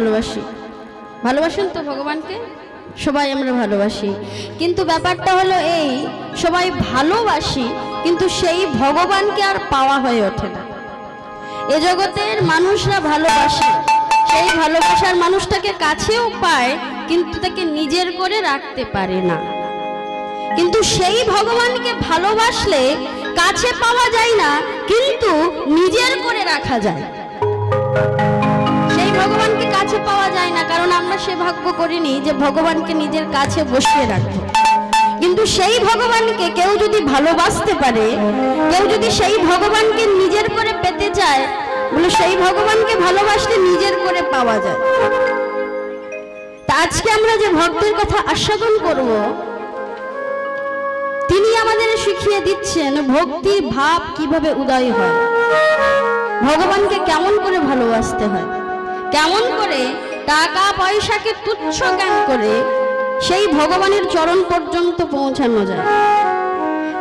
ভালোবাসি। ভালোবাসেন তো ভগবানকে? সবাই আমরা ভালোবাসি। কিন্তু ব্যাপারটা হলো এই, সবাই ভালোবাসি, কিন্তু সেই ভগবানকে আর পাওয়া হয়ে ওঠে না। এ জগতের মানুষরা ভালোবাসে। সেই ভালোবাসার মানুষটাকে কাছেও পায়, কিন্তু তাকে নিজের করে রাখতে পারে না। কিন্তু সেই ভগবানকে ভালোবাসলে কাছে পাওয়া যায় না, কিন্তু নিজের করে রাখা যায়। ভগবানকে কাছে পাওয়া যায় না, কারণ আমরা সে ভাগ্য করিনি যে ভগবানকে নিজের কাছে বসিয়ে রাখব। কিন্তু সেই ভগবানকে কেউ যদি ভালোবাসতে পারে, কেউ যদি সেই ভগবানকে নিজের করে পেতে চায়, বলে সেই ভগবানকে ভালোবাসলে নিজের করে পাওয়া যায়। তা আজকে আমরা যে ভক্তের কথা আস্বাদন করব, তিনি আমাদের শিখিয়ে দিচ্ছেন ভক্তির ভাব কীভাবে উদয় হয়। ভগবানকে কেমন করে ভালোবাসতে হয়। কেমন করে টাকা পয়সাকে তুচ্ছ জ্ঞান করে সেই ভগবানের চরণ পর্যন্ত পৌঁছানো যায়।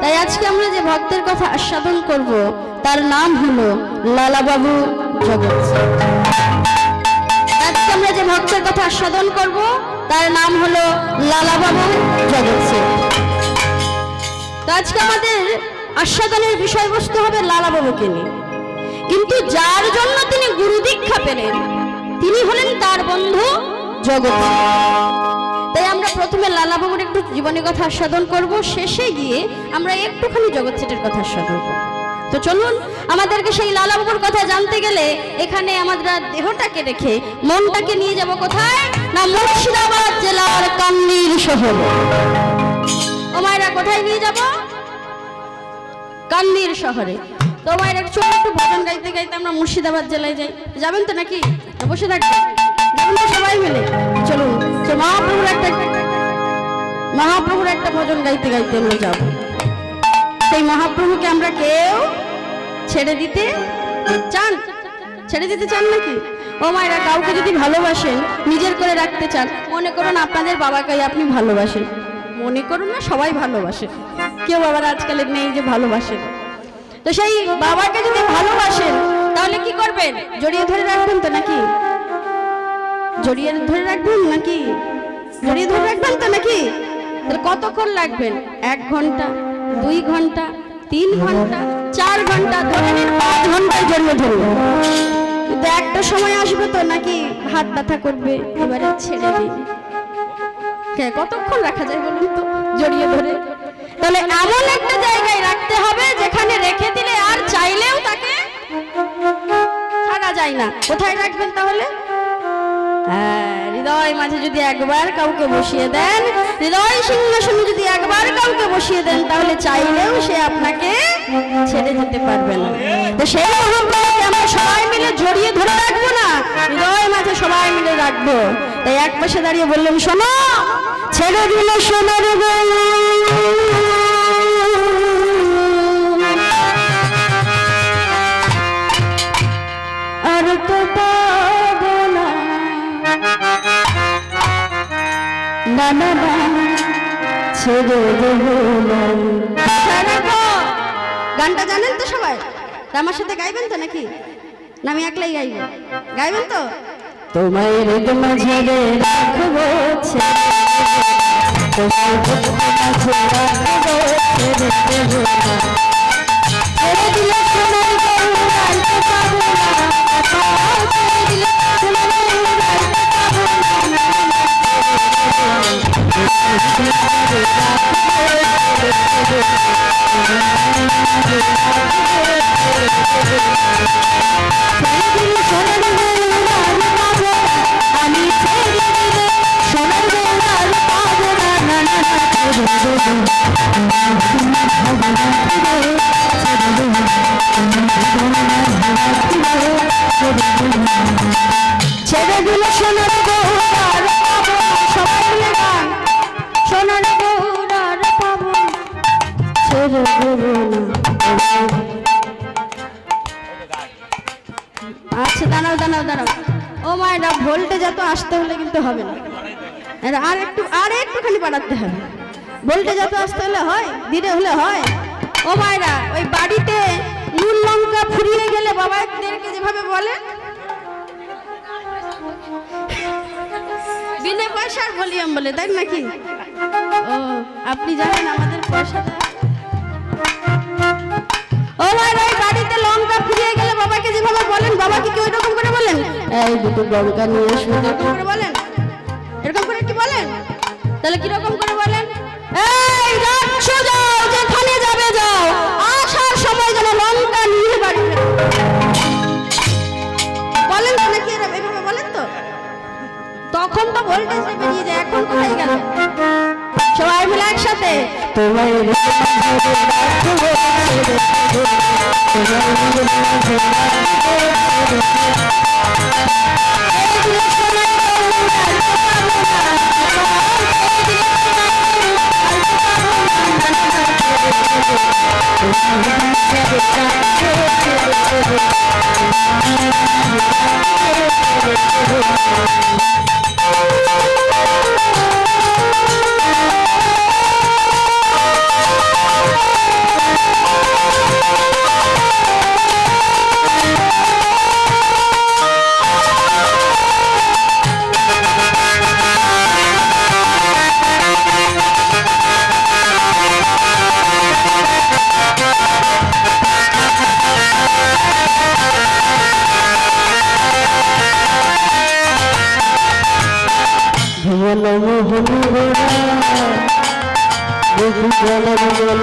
তাই আজকে আমরা যে ভক্তের কথা আস্বাদন করব, তার নাম হলো লালাবাবু জগৎ। আজকে আমরা যে ভক্তের কথা আস্বাদন করব, তার নাম হলো লালাবাবু জগৎ। তো আজকে আমাদের আস্বাদনের বিষয়বস্তু হবে লালাবাবুকে নিয়ে। কিন্তু যার জন্য তিনি গুরু দীক্ষা পেলেন তিনি হলেন তার বন্ধু জগৎ। তাই আমরা প্রথমে লালাবাবুর একটু জীবনের কথা আস্বাদন করব, শেষে গিয়ে আমরা একটুখানি জগৎ সেটের কথা আস্বাদন করব। তো চলুন, আমাদেরকে সেই লালাবাবুর কথা জানতে গেলে এখানে আমরা দেহটাকে রেখে মনটাকে নিয়ে যাব কোথায়? না, মুর্শিদাবাদ জেলার কান্দির শহর। ও মায়েরা, কোথায় নিয়ে যাব? কান্দির শহরে। তো মায়ের একটু ভজন গাইতে গাইতে আমরা মুর্শিদাবাদ জেলায় যাই। যাবেন তো নাকি? বসে থাকবেন যাবেন তো সবাই মিলে। চলুন, তো মহাপ্রভুর একটা মহাপ্রভুর একটা ভজন গাইতে গাইতে আমরা যাব। সেই মহাপ্রভুকে আমরা কেউ ছেড়ে দিতে চান? ছেড়ে দিতে চান নাকি? ও মায়েরা, কাউকে যদি ভালোবাসেন, নিজের করে রাখতে চান, মনে করুন আপনাদের বাবাকে আপনি ভালোবাসেন। মনে করুন না, সবাই ভালোবাসে। কেউ আবার আজকালের নেই যে ভালোবাসেন তো সেই বাবাকে যদি ভালোবাসেন, তাহলে কি করবেন? জড়িয়ে ধরে রাখবেন তো নাকি? জড়িয়ে ধরে রাখবেন নাকি? জড়িয়ে ধরে রাখবেন তো নাকি? কতক্ষণ লাগবেন? এক ঘণ্টা, দুই ঘণ্টা, তিন ঘণ্টা, চার ঘণ্টা, ধরে নিন পাঁচ ঘন্টায় জড়িয়ে ধরবেন কিন্তু একটা সময় আসবে তো নাকি হাত ব্যথা করবে, এবারে ছেড়ে দিন। কতক্ষণ রাখা যায় বলুন তো? জড়িয়ে ধরে। তাহলে এমন একটা জায়গায় রাখতে হবে যেখানে রেখে দিলে আর চাইলেও তাকে ছাড়া যায় না। কোথায় রাখবেন তাহলে? হ্যাঁ, হৃদয় মাঝে যদি একবার কাউকে বসিয়ে দেন হৃদয় সিংহাসনে যদি একবার কাউকে বসিয়ে দেন তাহলে চাইলেও সে আপনাকে ছেড়ে যেতে পারবে না। তো সেই মহাপ্রভুকে আমরা সবাই মিলে জড়িয়ে ধরে রাখব না হৃদয় মাঝে সবাই মিলে রাখব। তাই এক পাশে দাঁড়িয়ে বললেন শোনো ছেড়ে দিল সোনার বউ। তো পাবো না না না না ছেড়ে দেবো না। গানটা জানেন তো সবাই? আমার সাথে গাইবেন তো নাকি? না আমি একলাই গাইব। গাইবেন তো? তোমায় রেগ মাঝে রাখব ছেড়ে মাঝে রাখব ছেড়ে দেবো না। ছেড়ে দিলে সোনার গৌর আনতে পাবো আচ্ছা দাঁড়াও দাঁড়াও দাঁড়াও। ও মায়েরা ভোল্টেজ এত আসতে হলে কিন্তু হবে না। আর একটু আর একটু খালি বাড়াতে হবে। বলতে যত আসতে হলে হয় ধীরে হলে হয়। ও ভাইরা ওই বাড়িতে নুন লঙ্কা ফুরিয়ে গেলে বাবাদেরকে যেভাবে বলে বিনা পয়সার ভলিউম বলে তাই নাকি? ও আপনি জানেন আমাদের পয়সাটা ও ভাই ওই বাড়িতে লঙ্কা ফুরিয়ে গেলে বাবাকে যেভাবে বলেন বাবাকে কি ওই রকম করে বলেন? এই দুটো লঙ্কা নিয়ে এসো। করে বলেন? তাহলে কীরকম করে বলেন? এই যাচ্ছ যাও যেখানে যাবে যাও। আসার সময় যেন লঙ্কা নিয়ে বাড়ি বলেন তো নাকি এভাবে বলেন তো? তখন তো ভোল্টেজ বেরিয়ে যায় এখন কোথায় গেল। সবাই মিলে একসাথে। Thank you. Shalom, shalom,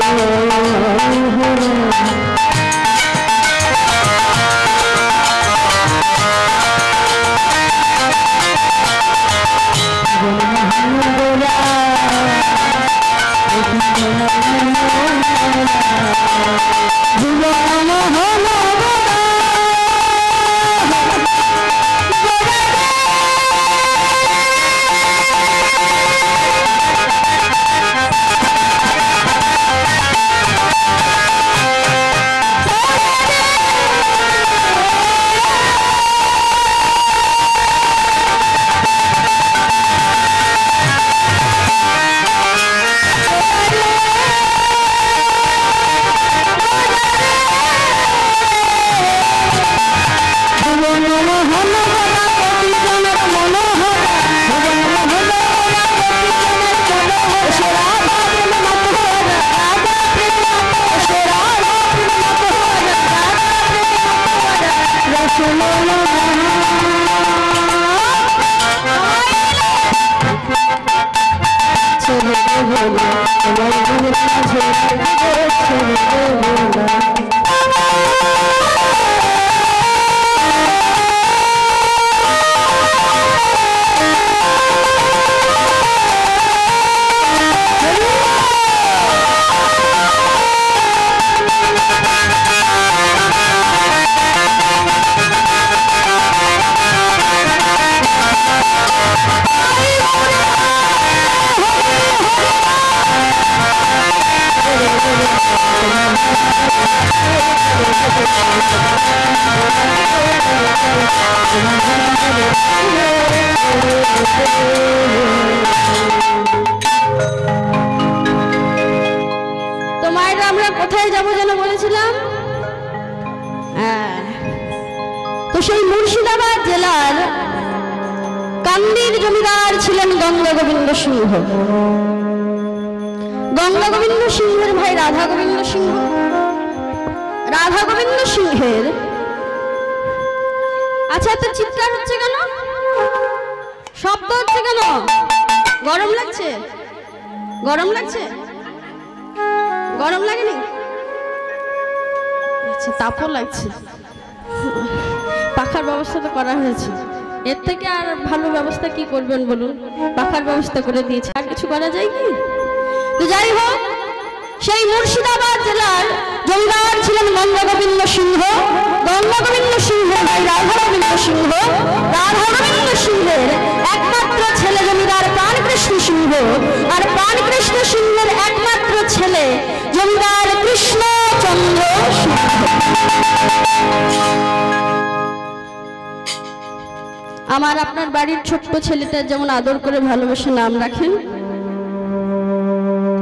আমার আপনার বাড়ির ছোট্ট ছেলেটা যেমন আদর করে ভালোবেসে নাম রাখেন,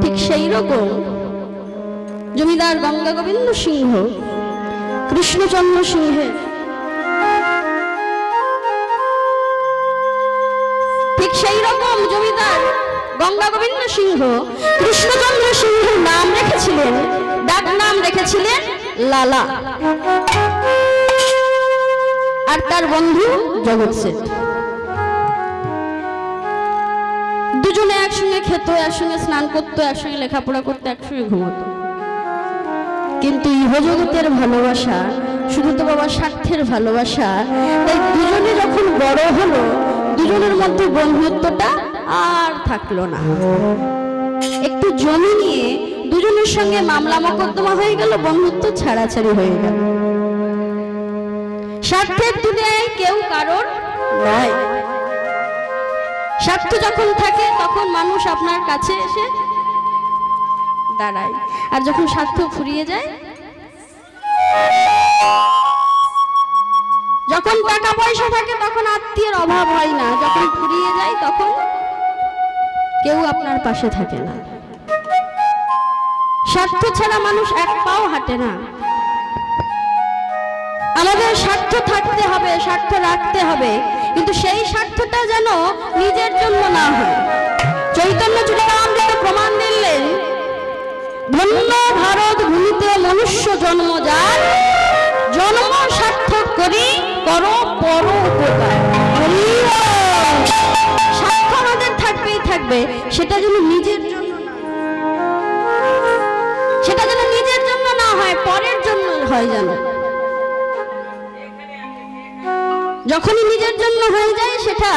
ঠিক সেই রকম জমিদার গঙ্গা গোবিন্দ সিংহ কৃষ্ণচন্দ্র সিংহের ঠিক সেই রকম জমিদার গঙ্গা গোবিন্দ সিংহ কৃষ্ণচন্দ্র সিংহ নাম রেখেছিলেন, ডাক নাম রেখেছিলেন লালা। আর তার বন্ধু জগৎ সেন। দুজনে একসঙ্গে খেত, একসঙ্গে স্নান করতো, একসঙ্গে লেখাপড়া করতো, একসঙ্গে ঘুমতো। কিন্তু ইহজগতের ভালোবাসা, শুধু তো বাবা স্বার্থের ভালোবাসা, তাই দুজনে যখন বড় হলো, দুজনের মধ্যে বন্ধুত্বটা আর থাকল না। একটু জমি নিয়ে দুজনের সঙ্গে মামলা মোকদ্দমা হয়ে গেল, বন্ধুত্ব ছাড়াছাড়ি হয়ে গেল। স্বার্থের দুনিয়ায় কেউ কারোর নয় স্বার্থ যখন থাকে, তখন মানুষ আপনার কাছে এসে দাঁড়ায়। আর যখন স্বার্থ ফুরিয়ে যায়, যখন টাকা পয়সা থাকে, তখন আত্মীয়ের অভাব হয় না। যখন ফুরিয়ে যায়, তখন কেউ আপনার পাশে থাকে না। স্বার্থ ছাড়া মানুষ এক পাও হাঁটে না। আমাদের স্বার্থ থাকতে হবে, স্বার্থ রাখতে হবে। কিন্তু সেই স্বার্থটা যেন নিজের জন্য না হয়। চৈতন্য চূড়ামৃত প্রমাণ দিলেন, ধন্য ভারত ভূমিতে মনুষ্য জন্ম যার, জন্ম সার্থক করি, করো পর উপকার। স্বার্থ আমাদের থাকবেই থাকবে, সেটা যেন নিজের জন্য সেটা যেন নিজের জন্য না হয়, পরের জন্য হয় যেন। যখনই নিজের জন্য হয়ে যায় সেটা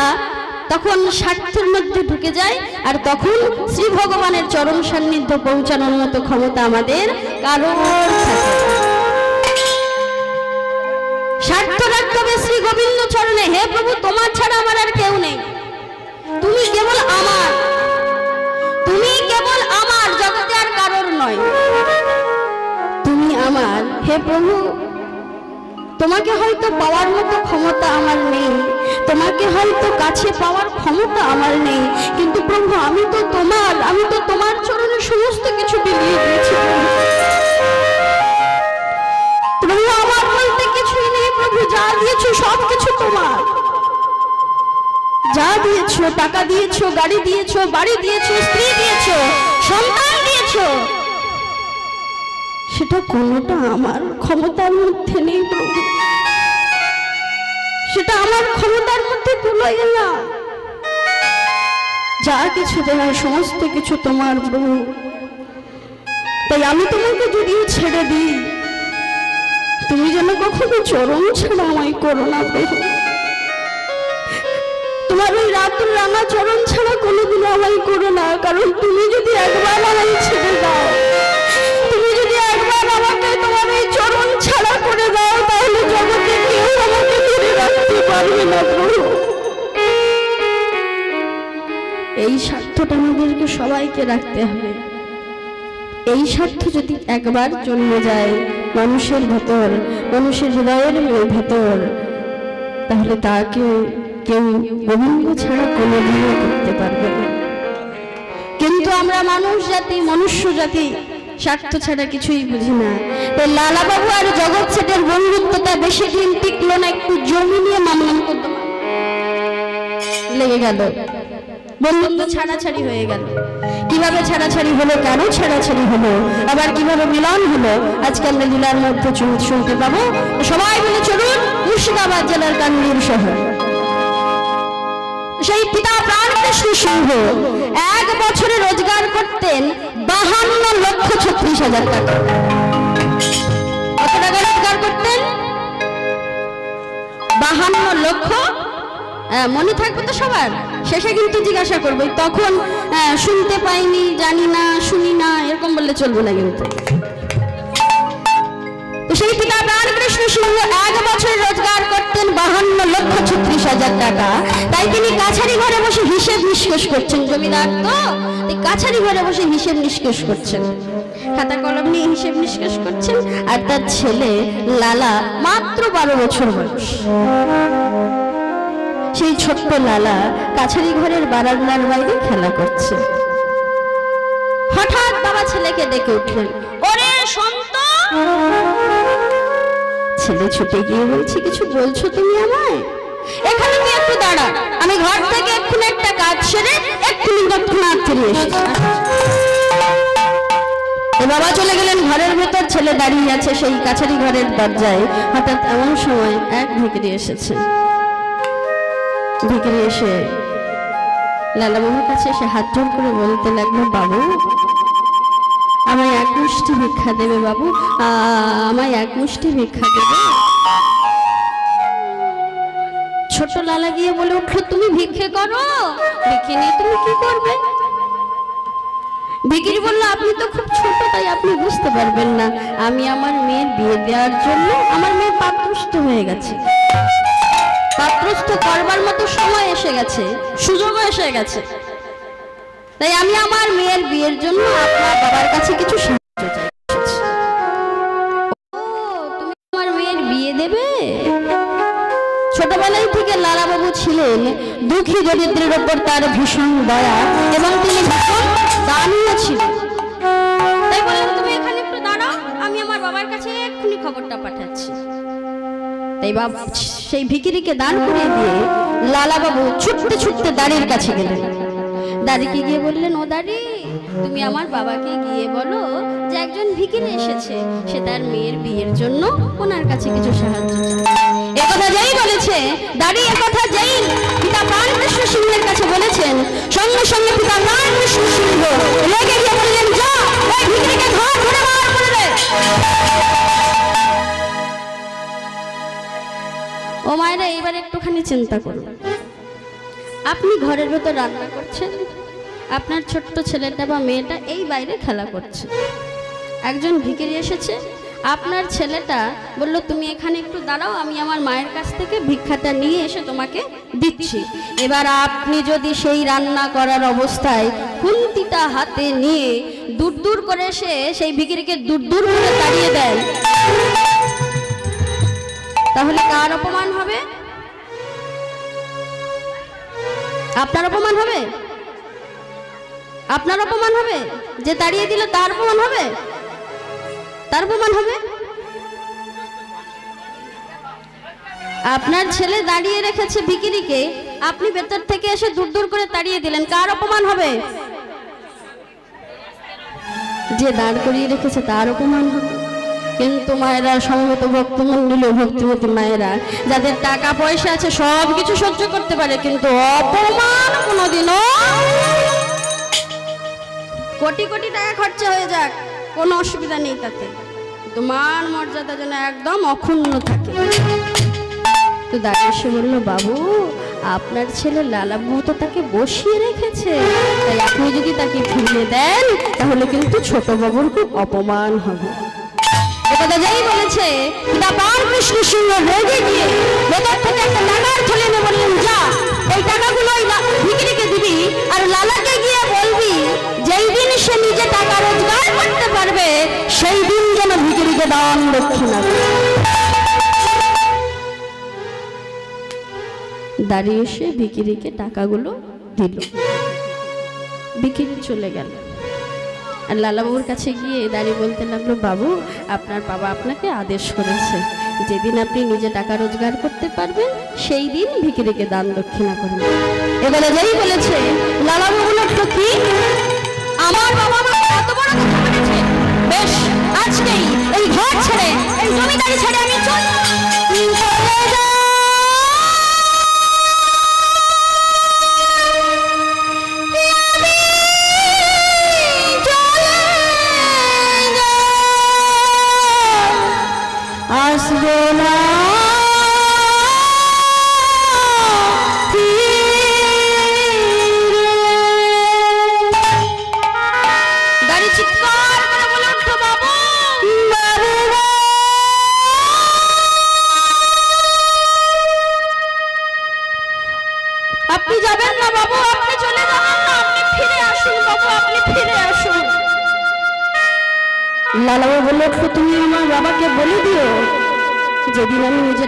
তখন স্বার্থের মধ্যে ঢুকে যায়, আর তখন শ্রী ভগবানের চরম সান্নিধ্য পৌঁছানোর মতো ক্ষমতা আমাদের না। স্বার্থ রাখতে শ্রী গোবিন্দ চরণে, হে প্রভু, তোমার ছাড়া আমার আর কেউ নেই। তুমি কেবল আমার। তুমি কেবল আমার, জগতে আর কারোর নয়। তুমি আমার, হে প্রভু। তোমাকে হয়তো পাওয়ার মতো ক্ষমতা আমার নেই। তোমাকে হয়তো কাছে পাওয়ার ক্ষমতা আমার নেই। কিন্তু প্রভু, আমি তো তোমার, আমি তো তোমার চরণে সমস্ত কিছু বিলিয়ে দিয়েছি আমার বলতে কিছুই নেই যা দিয়েছ সব কিছু তোমার। যা দিয়েছ, টাকা দিয়েছ, গাড়ি দিয়েছ, বাড়ি দিয়েছ, স্ত্রী দিয়েছ, সন্তান দিয়েছ সেটা কোনোটা আমার ক্ষমতার মধ্যে নেই প্রভু। সেটা আমার ক্ষমতার মধ্যে কুলোয় না যা কিছু দেওয়ার সমস্ত কিছু তোমার প্রভু। তাই আমি তোমাকে যদিও ছেড়ে দিই, তুমি যেন কখনো চরম ছাড়া আমায় করো না প্রভু। তোমার ওই রাতুর রাঙা চরণ ছাড়া কোনোদিন আমায় করো না, কারণ তুমি যদি একবার আমায় ছেড়ে দাও চরণ ছাড়া করে দাও, তাহলে জগতে কেউ আমাকে ধরে রাখতে পারবে না এই স্বার্থটা আমাদেরকে সবাইকে রাখতে হবে। এই স্বার্থ যদি একবার জন্মে যায় মানুষের ভেতর, মানুষের হৃদয়ের ভেতর, তাহলে তাকে কেউ গোবিন্দ ছাড়া কোনোদিনও করতে পারবে না। কিন্তু আমরা মানুষ জাতি, মনুষ্য জাতি স্বার্থ ছাড়া কিছুই বুঝি না। তাই লালাবাবু আর জগৎ সেটের বন্ধুত্বটা বেশি দিন টিকলো না, একটু জমি নিয়ে মামলা লেগে গেল। বন্ধুত্ব ছাড়াছাড়ি হয়ে গেল। কীভাবে ছাড়াছাড়ি হলো, কেন ছাড়াছাড়ি হলো, আবার কীভাবে মিলন হলো আজকে আমরা লীলার মধ্যে শুনতে পাবো। সবাই মিলে চলুন, মুর্শিদাবাদ জেলার কান্দির শহর। সেই পিতা প্রাণকৃষ্ণ সিংহ এক বছরে রোজগার করতেন বাহান্ন লক্ষ ছত্রিশ হাজার টাকা। কত টাকা রোজগার করতেন? বাহান্ন লক্ষ? আহ, মনে থাকবে তো সবার। শেষে কিন্তু জিজ্ঞাসা করবে তখন আহ, শুনতে পাইনি জানি না শুনি না এরকম বললে চলবে না কিন্তু। সেই পিতা প্রাণকৃষ্ণ সিংহ এক বছর রোজগার করতেন বাহান্ন লক্ষ ছত্রিশ হাজার টাকা। তাই তিনি কাছারি ঘরে বসে হিসেব নিষ্কেষ করছেন। জমিদার তো কাছারি ঘরে বসে হিসেব নিষ্কেষ করছেন। খাতা কলম নিয়ে হিসেব নিষ্কেষ করছেন, আর তার ছেলে লালা মাত্র বারো বছর বয়স। সেই ছোট্ট লালা কাছারি ঘরের বারান্দার বাইরে খেলা করছে। হঠাৎ বাবা ছেলেকে ডেকে উঠলেন, ওরে সন্ত! ছেলে ছুটে গিয়ে বলছে কিছু বলছো তুমি আমায়? এখানে তুই একটু দাঁড়া আমি ঘর থেকে এক্ষুনি একটা কাজ সেরে এক্ষুনি তৎক্ষণাৎ ফিরে এসেছি। বাবা চলে গেলেন ঘরের ভেতর, ছেলে দাঁড়িয়ে আছে সেই কাছারি ঘরের দরজায়। হঠাৎ এমন সময় এক ভিকিরি এসেছে। ভিকিরি এসে লালা লালাবাবুর কাছে এসে হাত জোর করে বলতে লাগল, বাবু আমায় এক মুষ্টি ভিক্ষা দেবে বাবু। আমায় এক মুষ্টি ভিক্ষা দেবে। ছোট লালা গিয়ে বলে উঠল, তুমি ভিক্ষে করো? ভিক্ষে নিয়ে তুমি কি করবে? ভিকিরি বলল, আপনি তো খুব ছোট, তাই আপনি বুঝতে পারবেন না। আমি আমার মেয়ের বিয়ে দেওয়ার জন্য আমার মেয়ে পাত্রস্থ হয়ে গেছে। পাত্রস্থ করবার মতো সময় এসে গেছে, সুযোগও এসে গেছে। তাই আমি আমার মেয়ের বিয়ের জন্য আপনার বাবার কাছে কিছু সাহায্য চাই। তুমি আমার মেয়ের বিয়ে দেবে? ছোটবেলায় থেকে লালাবাবু ছিলেন দুঃখী দরিদ্রের ওপর তার ভীষণ দয়া এবং তিনি ভীষণ ছিলেন। তাই বললাম তুমি এখানে একটু দাঁড়াও, আমি আমার বাবার কাছে এক্ষুনি খবরটা পাঠাচ্ছি। তাই সেই ভিকিরিকে দান করে দিয়ে লালাবাবু ছুটতে ছুটতে দাড়ির কাছে গেলেন। দাদিকে গিয়ে বললেন, ও দাদি, তুমি আমার বাবাকে গিয়ে বলো যে একজন ভিকিরি এসেছে। সে তার মেয়ের বিয়ের জন্য ওনার কাছে কিছু সাহায্য চায়। একথা যেই বলেছে, দাদি একথা যেই পিতা প্রাণ কৃষ্ণ সিংহের কাছে বলেছেন, সঙ্গে সঙ্গে পিতা প্রাণ সিংহ রেগে গিয়ে বললেন, যা, ওই ভিকিরিকে ঘর ধরে বার করে ও মায়েরা, এবার একটুখানি চিন্তা করুন। আপনি ঘরের ভেতর রান্না করছেন? আপনার ছোট্ট ছেলেটা বা মেয়েটা এই বাইরে খেলা করছে। একজন ভিকিরি এসেছে। আপনার ছেলেটা বলল, তুমি এখানে একটু দাঁড়াও, আমি আমার মায়ের কাছ থেকে ভিক্ষাটা নিয়ে এসে তোমাকে দিচ্ছি। এবার আপনি যদি সেই রান্না করার অবস্থায় খুন্তিটা হাতে নিয়ে দূর দূর করে এসে সেই ভিকিরিকে দূর দূর করে তাড়িয়ে দেন, তাহলে কার অপমান হবে? আপনার অপমান হবে? আপনার অপমান হবে? যে তাড়িয়ে দিল তার অপমান হবে? তার অপমান হবে? আপনার ছেলে দাঁড়িয়ে রেখেছে বিকিরিকে আপনি ভেতর থেকে এসে দূর দূর করে তাড়িয়ে দিলেন, কার অপমান হবে? যে দাঁড় করিয়ে রেখেছে তার অপমান হবে। কিন্তু মায়েরা, সমবেত ভক্তমন্ডলী ও ভক্তিমতী মায়েরা, যাদের টাকা পয়সা আছে সব কিছু সহ্য করতে পারে, কিন্তু অপমান কোনোদিনও কোটি কোটি টাকা খরচা হয়ে যাক, কোনো অসুবিধা নেই তাতে। কিন্তু মান মর্যাদা যেন একদম অক্ষুণ্ণ থাকে। তো দাঁড়িয়ে এসে বলল, বাবু, আপনার ছেলে লালাবু তো তাকে বসিয়ে রেখেছে। তাই আপনি যদি তাকে ফিরিয়ে দেন, তাহলে কিন্তু ছোট বাবুর খুব অপমান হবে। সিংহ রেগে গিয়ে ভেতর থেকে একটা টাকার যা। টাকাগুলো ওই লা- দিবি আর লালাকে গিয়ে বলবি, যেই দিন সে নিজে টাকা রোজগার করতে পারবে, সেই দিন যেন ভিখিরিকে দান দক্ষিণা দাঁড়িয়ে এসে ভিকিরিকে টাকাগুলো দিল। ভিকিরি চলে গেল। আর লালাবাবুর কাছে গিয়ে দাঁড়িয়ে বলতে লাগল, বাবু, আপনার বাবা আপনাকে আদেশ করেছে, যেদিন আপনি নিজে টাকা রোজগার করতে পারবেন, সেই দিন ভিকিরিকে দান দক্ষিণা করবেন। এবারে যেই বলেছে, লালাবাবু লোকটা কি আমার বাবা আমাকে এত বড় কথা বলেছে। বেশ আজকেই এই ঘর ছেড়ে, এই জমিদারি ছেড়ে আমি চলে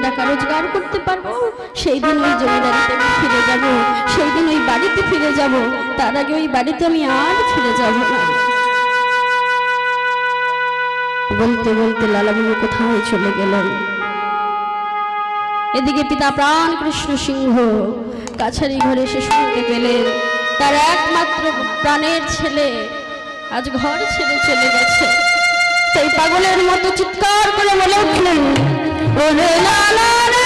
টাকা রোজগার করতে পারব। সেই দিন ওই জমিদারিতে আমি ফিরে যাব। সেই দিন ওই বাড়িতে ফিরে যাব। তার আগে ওই বাড়িতে আমি আর ফিরে যাব না। বলতে বলতে লালাবাবু কোথায় চলে গেলেন? এদিকে পিতা প্রাণ কৃষ্ণ সিংহ কাছারি ঘরে এসে শুনতে পেলেন, তার একমাত্র প্রাণের ছেলে আজ ঘর ছেড়ে চলে গেছে। তাই পাগলের মতো চিৎকার করে বলে উঠলেন ওরে লালা রে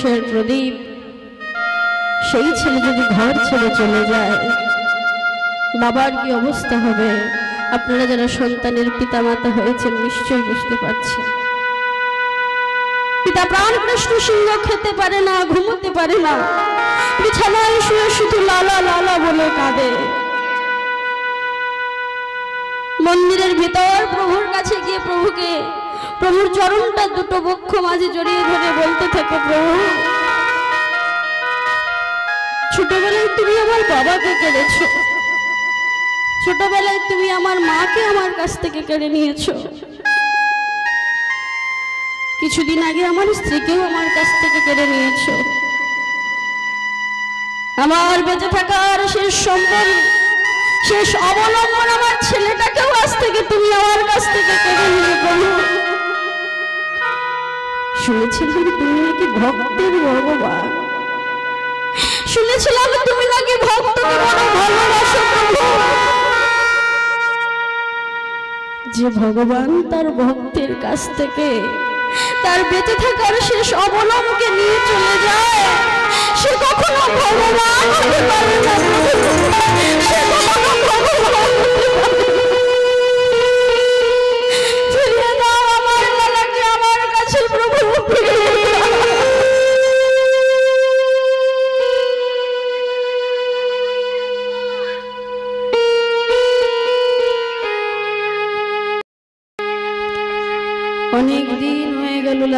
বংশের প্রদীপ। সেই ছেলে যদি ঘর ছেড়ে চলে যায়, বাবার কি অবস্থা হবে? আপনারা যারা সন্তানের পিতামাতা হয়েছেন, নিশ্চয়ই বুঝতে পারছেন। পিতা প্রাণ কৃষ্ণ সিংহ খেতে পারে না, ঘুমোতে পারে না। বিছানায় শুয়ে শুধু লালা লালা বলে কাঁদে। মন্দিরের ভিতর প্রভুর কাছে গিয়ে প্রভুকে প্রভুর চরণটা দুটো বক্ষ মাঝে জড়িয়ে ধরে বলতে থাকে, প্রভু। ছোটবেলায় তুমি আমার বাবাকে কেড়েছো। ছোটবেলায় তুমি আমার মাকে আমার কাছ থেকে কেড়ে নিয়েছো। কিছুদিন আগে আমার স্ত্রীকেও আমার কাছ থেকে কেড়ে নিয়েছো। আমার বেঁচে থাকার শেষ সম্বল, শেষ অবলম্বন আমার ছেলেটাকেও আজ থেকে তুমি আমার কাছ থেকে কেড়ে নিয়ে প্রভু। শুনেছিলাম তুমি নাকি ভক্তের ভগবান। শুনেছিলাম তুমি নাকি ভক্তকে যে ভগবান তার ভক্তের কাছ থেকে তার বেঁচে থাকার শেষ অবলম্বকে নিয়ে চলে যায়, সে কখনো ভগবান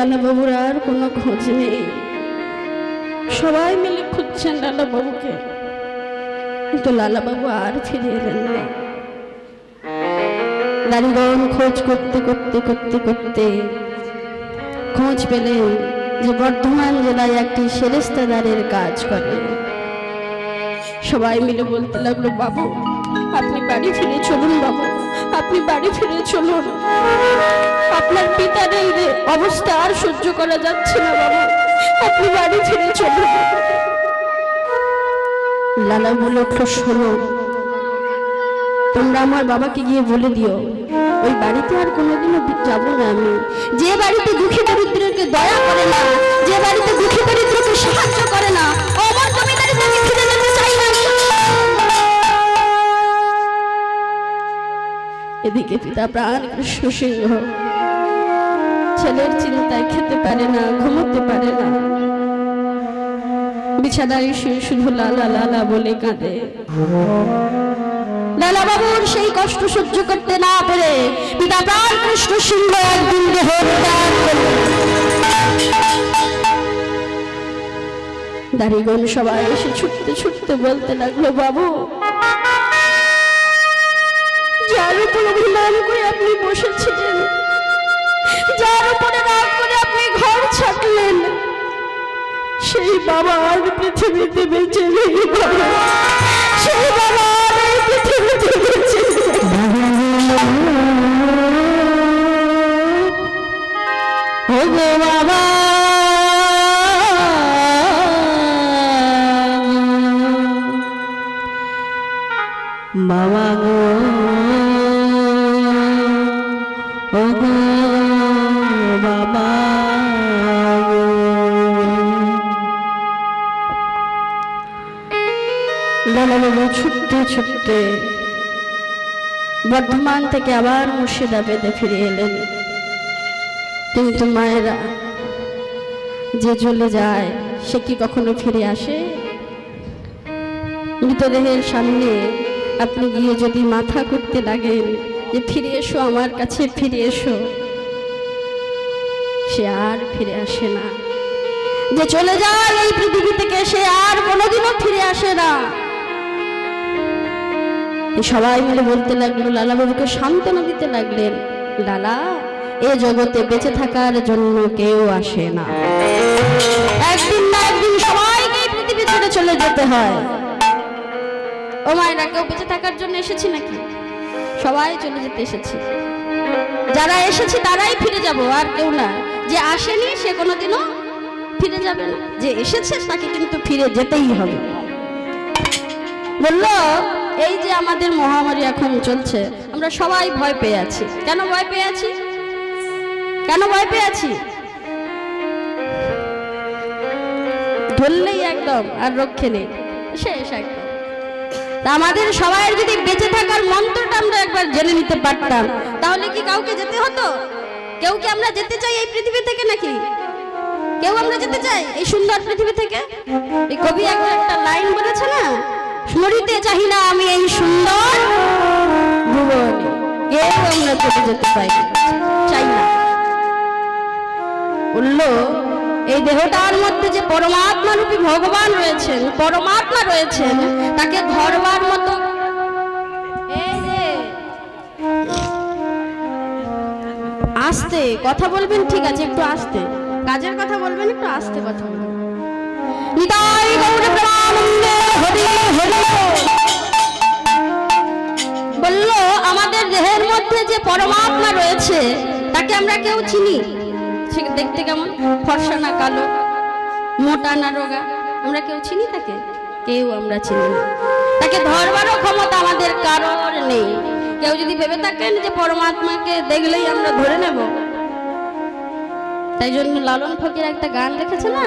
হয়ে লালা বাবুর আর কোনো খোঁজ নেই। সবাই মিলে খুঁজছেন লালা বাবুকে কিন্তু লালা বাবু আর ফিরে এলেন না। দারিগণ খোঁজ করতে করতে করতে করতে খোঁজ পেলেন যে বর্ধমান জেলায় একটি সেরেস্তাদারের কাজ করে। সবাই মিলে বলতে লাগল, বাবু, আপনি বাড়ি ফিরে চলুন, বাবু। আপনি বাড়ি ফিরে চলুন। আপনার পিতার এই অবস্থা আর সহ্য করা যাচ্ছে না, বাবু। আপনি বাড়ি ফিরে চলুন। লালা বলে উঠল শোনো তোমরা আমার বাবাকে গিয়ে বলে দিও, ওই বাড়িতে আর কোনোদিনও যাব না আমি। যে বাড়িতে দুঃখী দরিদ্রকে দয়া করে না, যে বাড়িতে দুঃখী দরিদ্রকে সাহায্য করে না এদিকে পিতা প্রাণ কৃষ্ণ সিংহ। ছেলের চিন্তায় খেতে পারে না, ঘুমোতে পারে না। বিছানায় শুয়ে শুধু লালা লালা বলে কাঁদে। লালা বাবুর সেই কষ্ট সহ্য করতে না পেরে পিতা প্রাণ কৃষ্ণ সিংহ একদিন দেহ দাড়িগণ সবাই এসে ছুটতে ছুটতে বলতে লাগল, বাবু যার উপর অভিমান করে আপনি বসেছিলেন, যার উপরে রাগ করে আপনি ঘর ছাড়লেন, সেই বাবা আর পৃথিবীতে বেঁচে নেই। সেই বাবা আর পৃথিবীতে বেঁচে বাবা। বাবা লালাবাবু ছুটতে ছুটতে বর্ধমান থেকে আবার মুর্শিদাবাদে ফিরে এলেন। কিন্তু মায়েরা, যে চলে যায়, সে কি কখনো ফিরে আসে? মৃতদেহের সামনে আপনি গিয়ে যদি মাথা করতে লাগেন যে, ফিরে এসো আমার কাছে, ফিরে এসো। সে আর ফিরে আসে না। যে চলে যায় এই পৃথিবী থেকে, সে আর কোনোদিনও ফিরে আসে না। সবাই মিলে বলতে লাগল, লালা বাবুকে সান্ত্বনা দিতে লাগলেন, লালা, এ জগতে বেঁচে থাকার জন্য কেউ আসে না। একদিন না একদিন সবাইকে পৃথিবী ছেড়ে চলে যেতে হয়। ও মায়েরা, কেউ বেঁচে থাকার জন্য এসেছি নাকি? সবাই চলে যেতে এসেছি। যারা এসেছি তারাই ফিরে যাব, আর কেউ না। যে আসেনি সে কোনোদিনও ফিরে যাবে না। যে এসেছে তাকে কিন্তু ফিরে যেতেই হবে। বলল এই যে আমাদের মহামারী এখন চলছে, আমরা সবাই ভয় পেয়ে আছি। কেন ভয় পেয়ে আছি? কেন ভয় পেয়ে আছি? ধরলেই একদম, আর রক্ষে নেই। শেষ একদম। আমাদের সবাই যদি বেঁচে থাকার মন্ত্রটা আমরা একবার জেনে নিতে পারতাম, তাহলে কি কাউকে যেতে হতো? কেউ কি আমরা যেতে চাই এই পৃথিবী থেকে নাকি? কেউ আমরা যেতে চাই এই সুন্দর পৃথিবী থেকে? এই কবি একটা লাইন বলেছে না? মরিতে চাহি না আমি এই সুন্দর ভুবনে। কেউ আমরা চলে যেতে চাই না। বলল, এই দেহটার মধ্যে যে পরমাত্মা রূপী ভগবান রয়েছেন, পরমাত্মা রয়েছেন, তাকে ধরবার মতো আস্তে, কথা বলবেন, ঠিক আছে, একটু আস্তে। কাজের কথা বলবেন, একটু আস্তে কথা বলবেন। হরি হরি। বলল আমাদের দেহের মধ্যে যে পরমাত্মা রয়েছে তাকে আমরা কেউ চিনি? দেখতে কেমন? ফর্সা না কালো মোটা না রোগা আমরা কেউ চিনি তাকে? কেউ আমরা চিনি না। তাকে ধরবারও ক্ষমতা আমাদের কারোর নেই। কেউ যদি ভেবে থাকেন যে পরমাত্মাকে দেখলেই আমরা ধরে নেব। তাই জন্য লালন ফকির একটা গান লিখেছে না?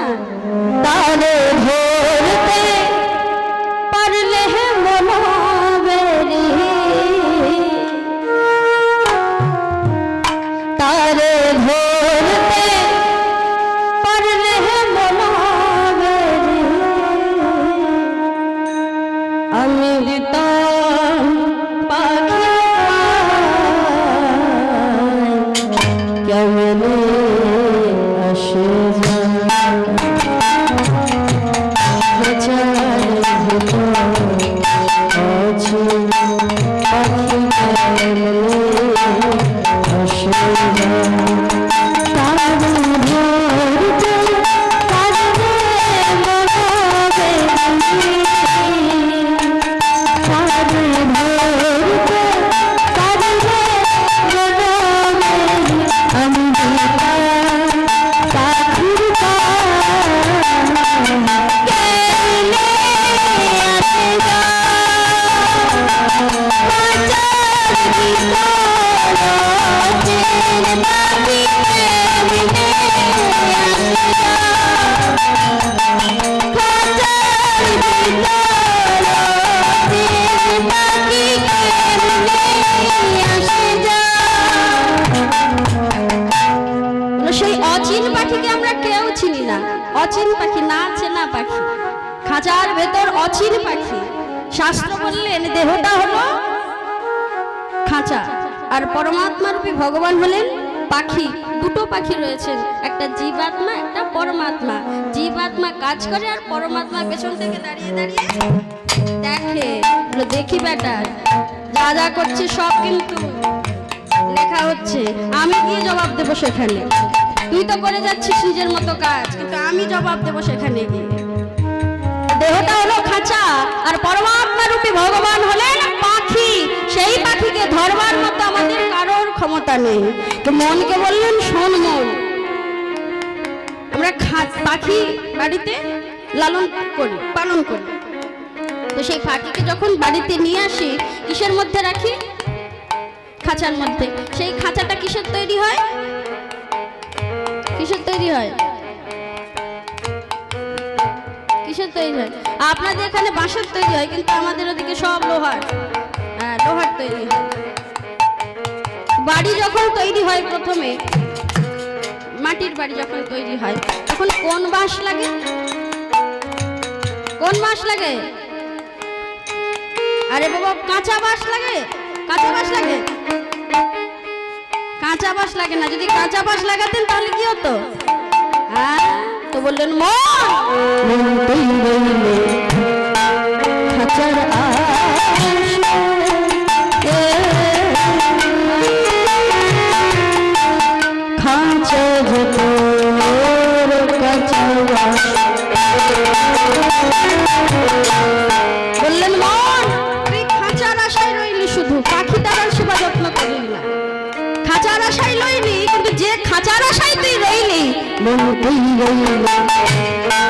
তারে ধরতে হে অচিন পাখি। শাস্ত্র বললেন, দেহটা হলো খাঁচা। আর পরমাত্মা রূপী ভগবান হলেন পাখি। দুটো পাখি রয়েছেন একটা জীবাত্মা, একটা পরমাত্মা। জীবাত্মা কাজ করে আর পরমাত্মা পেছন থেকে দাঁড়িয়ে দাঁড়িয়ে দেখে। দেখি বেটা, যা যা করছে সব কিন্তু লেখা হচ্ছে। আমি গিয়ে জবাব দেবো সেখানে। তুই তো করে যাচ্ছিস নিজের মতো কাজ, কিন্তু আমি জবাব দেবো সেখানে গিয়ে। দেহটা হলো খাঁচা, আর পরমাত্মা রূপী ভগবান হলেন পাখি। সেই পাখিকে ধরবার মতো আমাদের কারোর ক্ষমতা নেই। তো মনকে বললেন, শোন মন, আমরা পাখি বাড়িতে লালন করি, পালন করি। তো সেই পাখিকে যখন বাড়িতে নিয়ে আসি, কিসের মধ্যে রাখি? খাঁচার মধ্যে। সেই খাঁচাটা কিসের তৈরি হয়? কিসের তৈরি হয়? কিসের তৈরি হয়। আপনাদের এখানে বাঁশের তৈরি হয়, কিন্তু আমাদের ওদিকে সব লোহার। হ্যাঁ লোহার তৈরি হয়। বাড়ি যখন তৈরি হয় প্রথমে, মাটির বাড়ি যখন তৈরি হয়, তখন কোন বাঁশ লাগে? কোন বাঁশ লাগে? আরে বাবা, কাঁচা বাঁশ লাগে? কাঁচা বাঁশ লাগে? কাঁচা বাঁশ লাগে না। যদি কাঁচা বাঁশ লাগাতেন তাহলে কি হতো? হ্যাঁ? তো বললেন মন মন তৈরি হাজার मन गई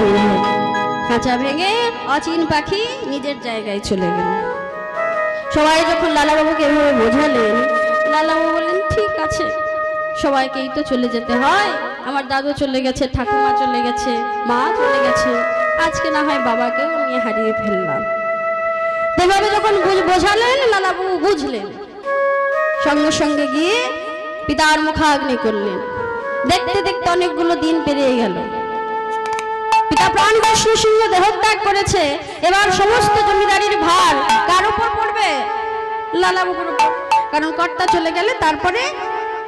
কৃষ্ণ খাঁচা ভেঙে অচিন পাখি নিজের জায়গায় চলে গেল। সবাই যখন লালাবাবুকে এভাবে বোঝালেন, লালাবাবু বললেন, ঠিক আছে, সবাইকেই তো চলে যেতে হয়। আমার দাদু চলে গেছে, ঠাকুমা চলে গেছে, মা চলে গেছে। আজকে না হয় বাবাকেও নিয়ে হারিয়ে ফেললাম। এভাবে যখন বুঝ- বোঝালেন, লালাবাবু বুঝলেন। সঙ্গে সঙ্গে গিয়ে পিতার মুখাগ্নি করলেন। দেখতে দেখতে অনেকগুলো দিন পেরিয়ে গেল। পিতা প্রাণ বিষ্ণু সিংহ দেহত্যাগ করেছে। এবার সমস্ত জমিদারির ভার কার উপর পড়বে? লালাবাবুর উপর। কারণ কর্তা চলে গেলে তারপরে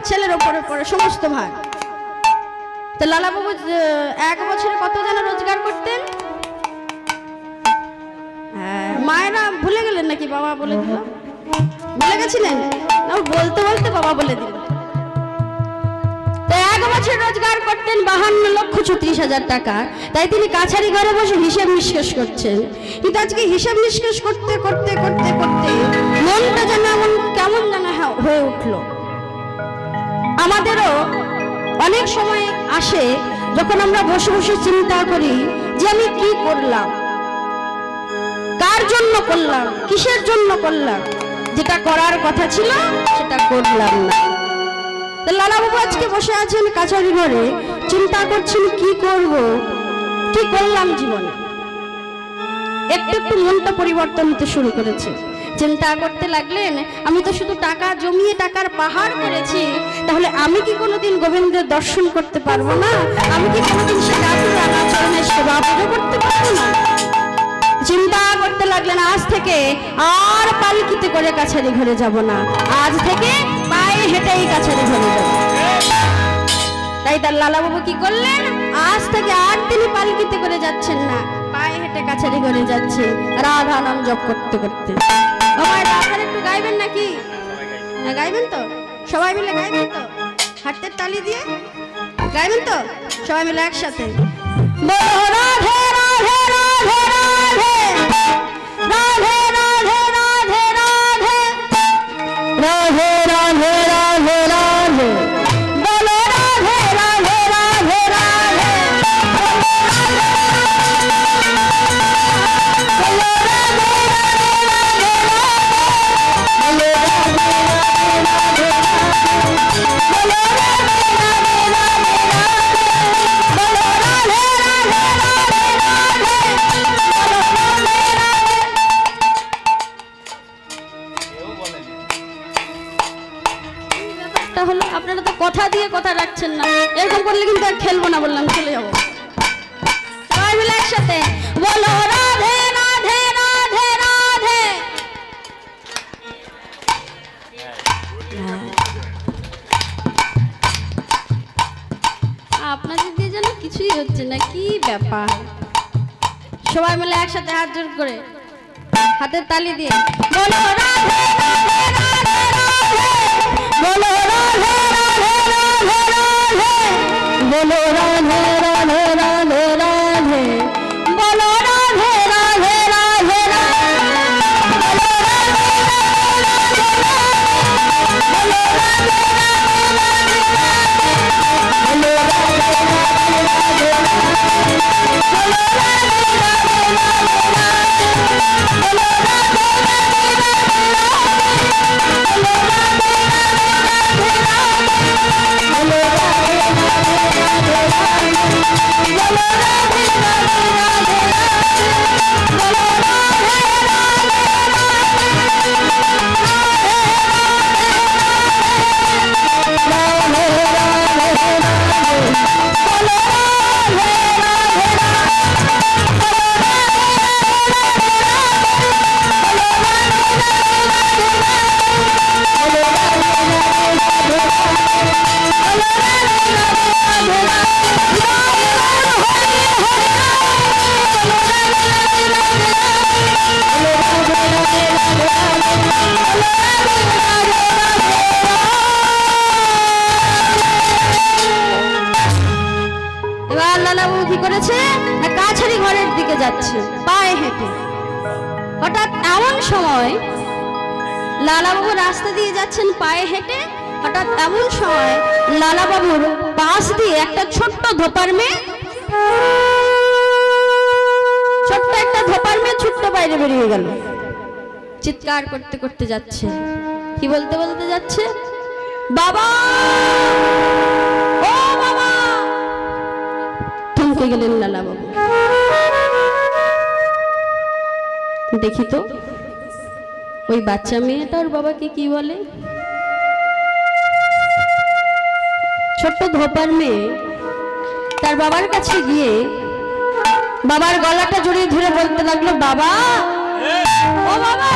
ছেলের উপরে পড়ে সমস্ত ভার। তো লালাবাবু এক বছরে কত যেন রোজগার করতেন? হ্যাঁ মায়েরা ভুলে গেলেন নাকি বাবা বলে দিল? ভুলে গেছিলেন? বলতে বলতে বাবা বলে দিল। এক বছর রোজগার করতেন বাহান্ন লক্ষ ছত্রিশ হাজার টাকা। তাই তিনি কাছারি ঘরে বসে হিসেব নিষ্কাশ করছেন। কিন্তু আজকে হিসাব নিষ্কাশ করতে করতে করতে করতে মনটা যেন এমন, কেমন যেন হয়ে উঠল। আমাদেরও অনেক সময় আসে যখন আমরা বসে বসে চিন্তা করি যে আমি কি করলাম? কার জন্য করলাম? কিসের জন্য করলাম? যেটা করার কথা ছিল, সেটা করলাম না। লালাবাবু আজকে বসে আছেন কাছারি ঘরে, চিন্তা করছেন কি করব, কি করলাম জীবনে? একটু একটু মনটা পরিবর্তন হতে শুরু করেছে। চিন্তা করতে লাগলেন, আমি তো শুধু টাকা জমিয়ে টাকার পাহাড় করেছি, তাহলে আমি কি কোনোদিন গোবিন্দের দর্শন করতে পারব না? আমি কি কোনোদিন সে সেবা পুজো করতে পারব না? চিন্তা করতে লাগলেন, আজ থেকে আর পালকিতে করে কাছারি ঘরে যাব না। আজ থেকে পায়ে হেঁটেই কাছারি ঘরে যাব তাই তার লালাবাবু কি করলেন? আজ থেকে আর তিনি পালকিতে করে যাচ্ছেন না। পায়ে হেঁটে কাছারি ঘরে যাচ্ছে। রাধা নাম জপ করতে করতে। একটু গাইবেন নাকি? গাইবেন তো? সবাই মিলে গাইবেন তো? হাতের তালি দিয়ে? গাইবেন তো? সবাই মিলে একসাথে। রাধে রাধে রাধে রাধে। রাধে করলে কিন্তু আর খেলব না বললাম, চলে যাব। সবাই মিলে একসাথে বলো, রাধে আপনাদের দিয়ে যেন কিছুই হচ্ছে না, কি ব্যাপার? সবাই মিলে একসাথে হাত জোর করে, হাতের তালি দিয়ে, বলো, রাধে রাধে রাধে রাধে। বলো, রাধে বলো রাধে দেখি তো। ওই বাচ্চা মেয়েটা ওর বাবাকে কি বলে? ছোট্ট ধোপার মেয়ে তার বাবার কাছে গিয়ে বাবার গলাটা জড়িয়ে ধরে বলতে লাগল, বাবা, ও বাবা,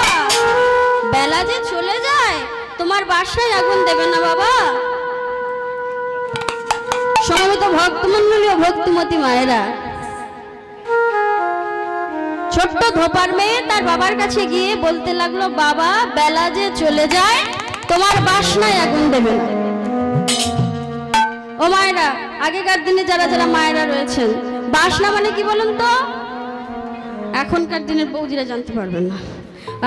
বেলা যে চলে যায়, তোমার বাসায় আগুন দেবে না বাবা? সমবেত ভক্তমন্ডলী ও ভক্তিমতী মায়েরা ধোপার মেয়ে তার বাবার কাছে গিয়ে বলতে লাগল, বাবা, বেলা যে চলে যায়, তোমার বাসনায় আগুন দেবে ও মায়েরা, আগেকার দিনে যারা যারা মায়েরা রয়েছেন, বাসনা মানে কি বলুন তো? এখনকার দিনের বৌদিরা জানতে পারবেন না,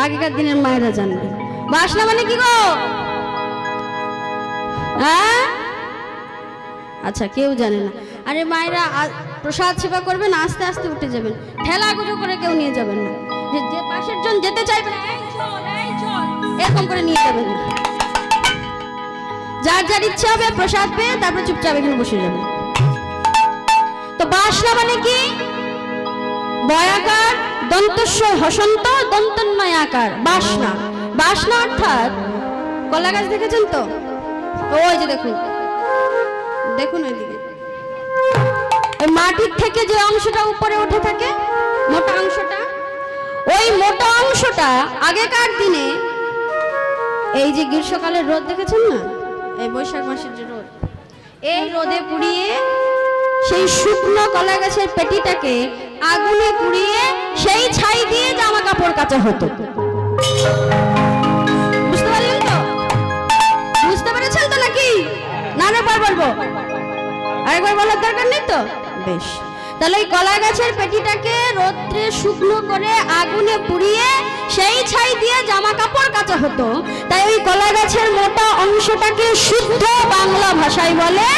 আগেকার দিনের মায়েরা জানবে। বাসনা মানে কি গো? হ্যাঁ? আচ্ছা কেউ জানে না। আরে মায়েরা প্রসাদ সেবা করবেন আস্তে আস্তে উঠে যাবেন। ঠেলা গুজো করে কেউ নিয়ে যাবেন না। যে পাশের জন যেতে চাইবে না "এই চল, এই চল", এরকম করে নিয়ে যাবেন না। যার যার ইচ্ছা হবে প্রসাদ পেয়ে তারপর চুপচাপ এখানে বসে যাবেন। তো বাসনা মানে কি? বয়াকার দন্তস্ব হসন্ত দন্তন্ময় আকার বাসনা। বাসনা অর্থাৎ কলা গাছ দেখেছেন তো? ওই যে দেখুন। দেখুন ওইদিকে। ওই মাটির থেকে যে অংশটা উপরে উঠে থাকে, মোটা অংশটা, ওই মোটা অংশটা আগেকার দিনে, এই যে গ্রীষ্মকালের রোদ দেখেছেন না? এই বৈশাখ মাসের যে রোদ, এই রোদে পুড়িয়ে সেই শুকনো কলা গাছের পেটিটাকে আগুনে পুড়িয়ে সেই ছাই দিয়ে জামা কাপড় কাচা হতো। বুঝতে পারলেন তো? বুঝতে পেরেছেন তো নাকি? না না বলব। আরেকবার বলার দরকার নেই তো? বেশ। তাহলে কলা গাছের পেটিটাকে রোদ্রে শুকনো করে আগুনে পুড়িয়ে সেই ছাই দিয়ে জামা কাপড় কাচা হতো। তাই ওই কলা গাছের মোটা অংশটাকে শুদ্ধ বাংলা ভাষায় বলে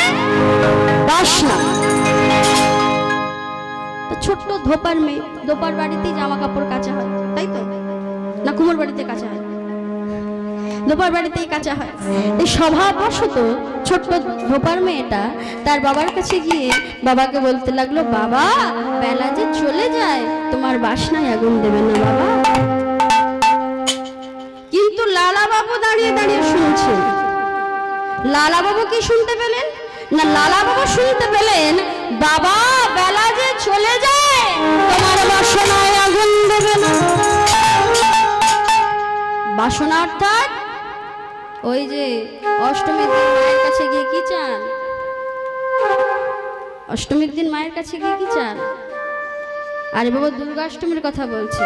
ছোট্ট ধোপার মেয়ে, ধোপার বাড়িতেই জামা কাপড় কাচা হয়, তাই তো? না কুমোর বাড়িতে কাচা হয়? ধোপার বাড়িতেই কাঁচা হয়। এই স্বভাববশত ছোট্ট ধোপার মেয়েটা তার বাবার কাছে গিয়ে বাবাকে বলতে লাগল, বাবা, বেলা যে চলে যায়, তোমার বাসনায় আগুন দেবে না বাবা। কিন্তু লালা বাবু দাঁড়িয়ে দাঁড়িয়ে শুনছেন। লালা বাবু কি শুনতে পেলেন? না লালা বাবু শুনতে পেলেন, বাবা, বেলা যে চলে যায়, তোমার বাসনায় আগুন দেবে না। বাসনা অর্থাৎ ওই যে অষ্টমীর দিন মায়ের কাছে গিয়ে কি চান? অষ্টমীর দিন মায়ের কাছে গিয়ে কি চান? আরে বাবা দুর্গা অষ্টমীর কথা বলছি।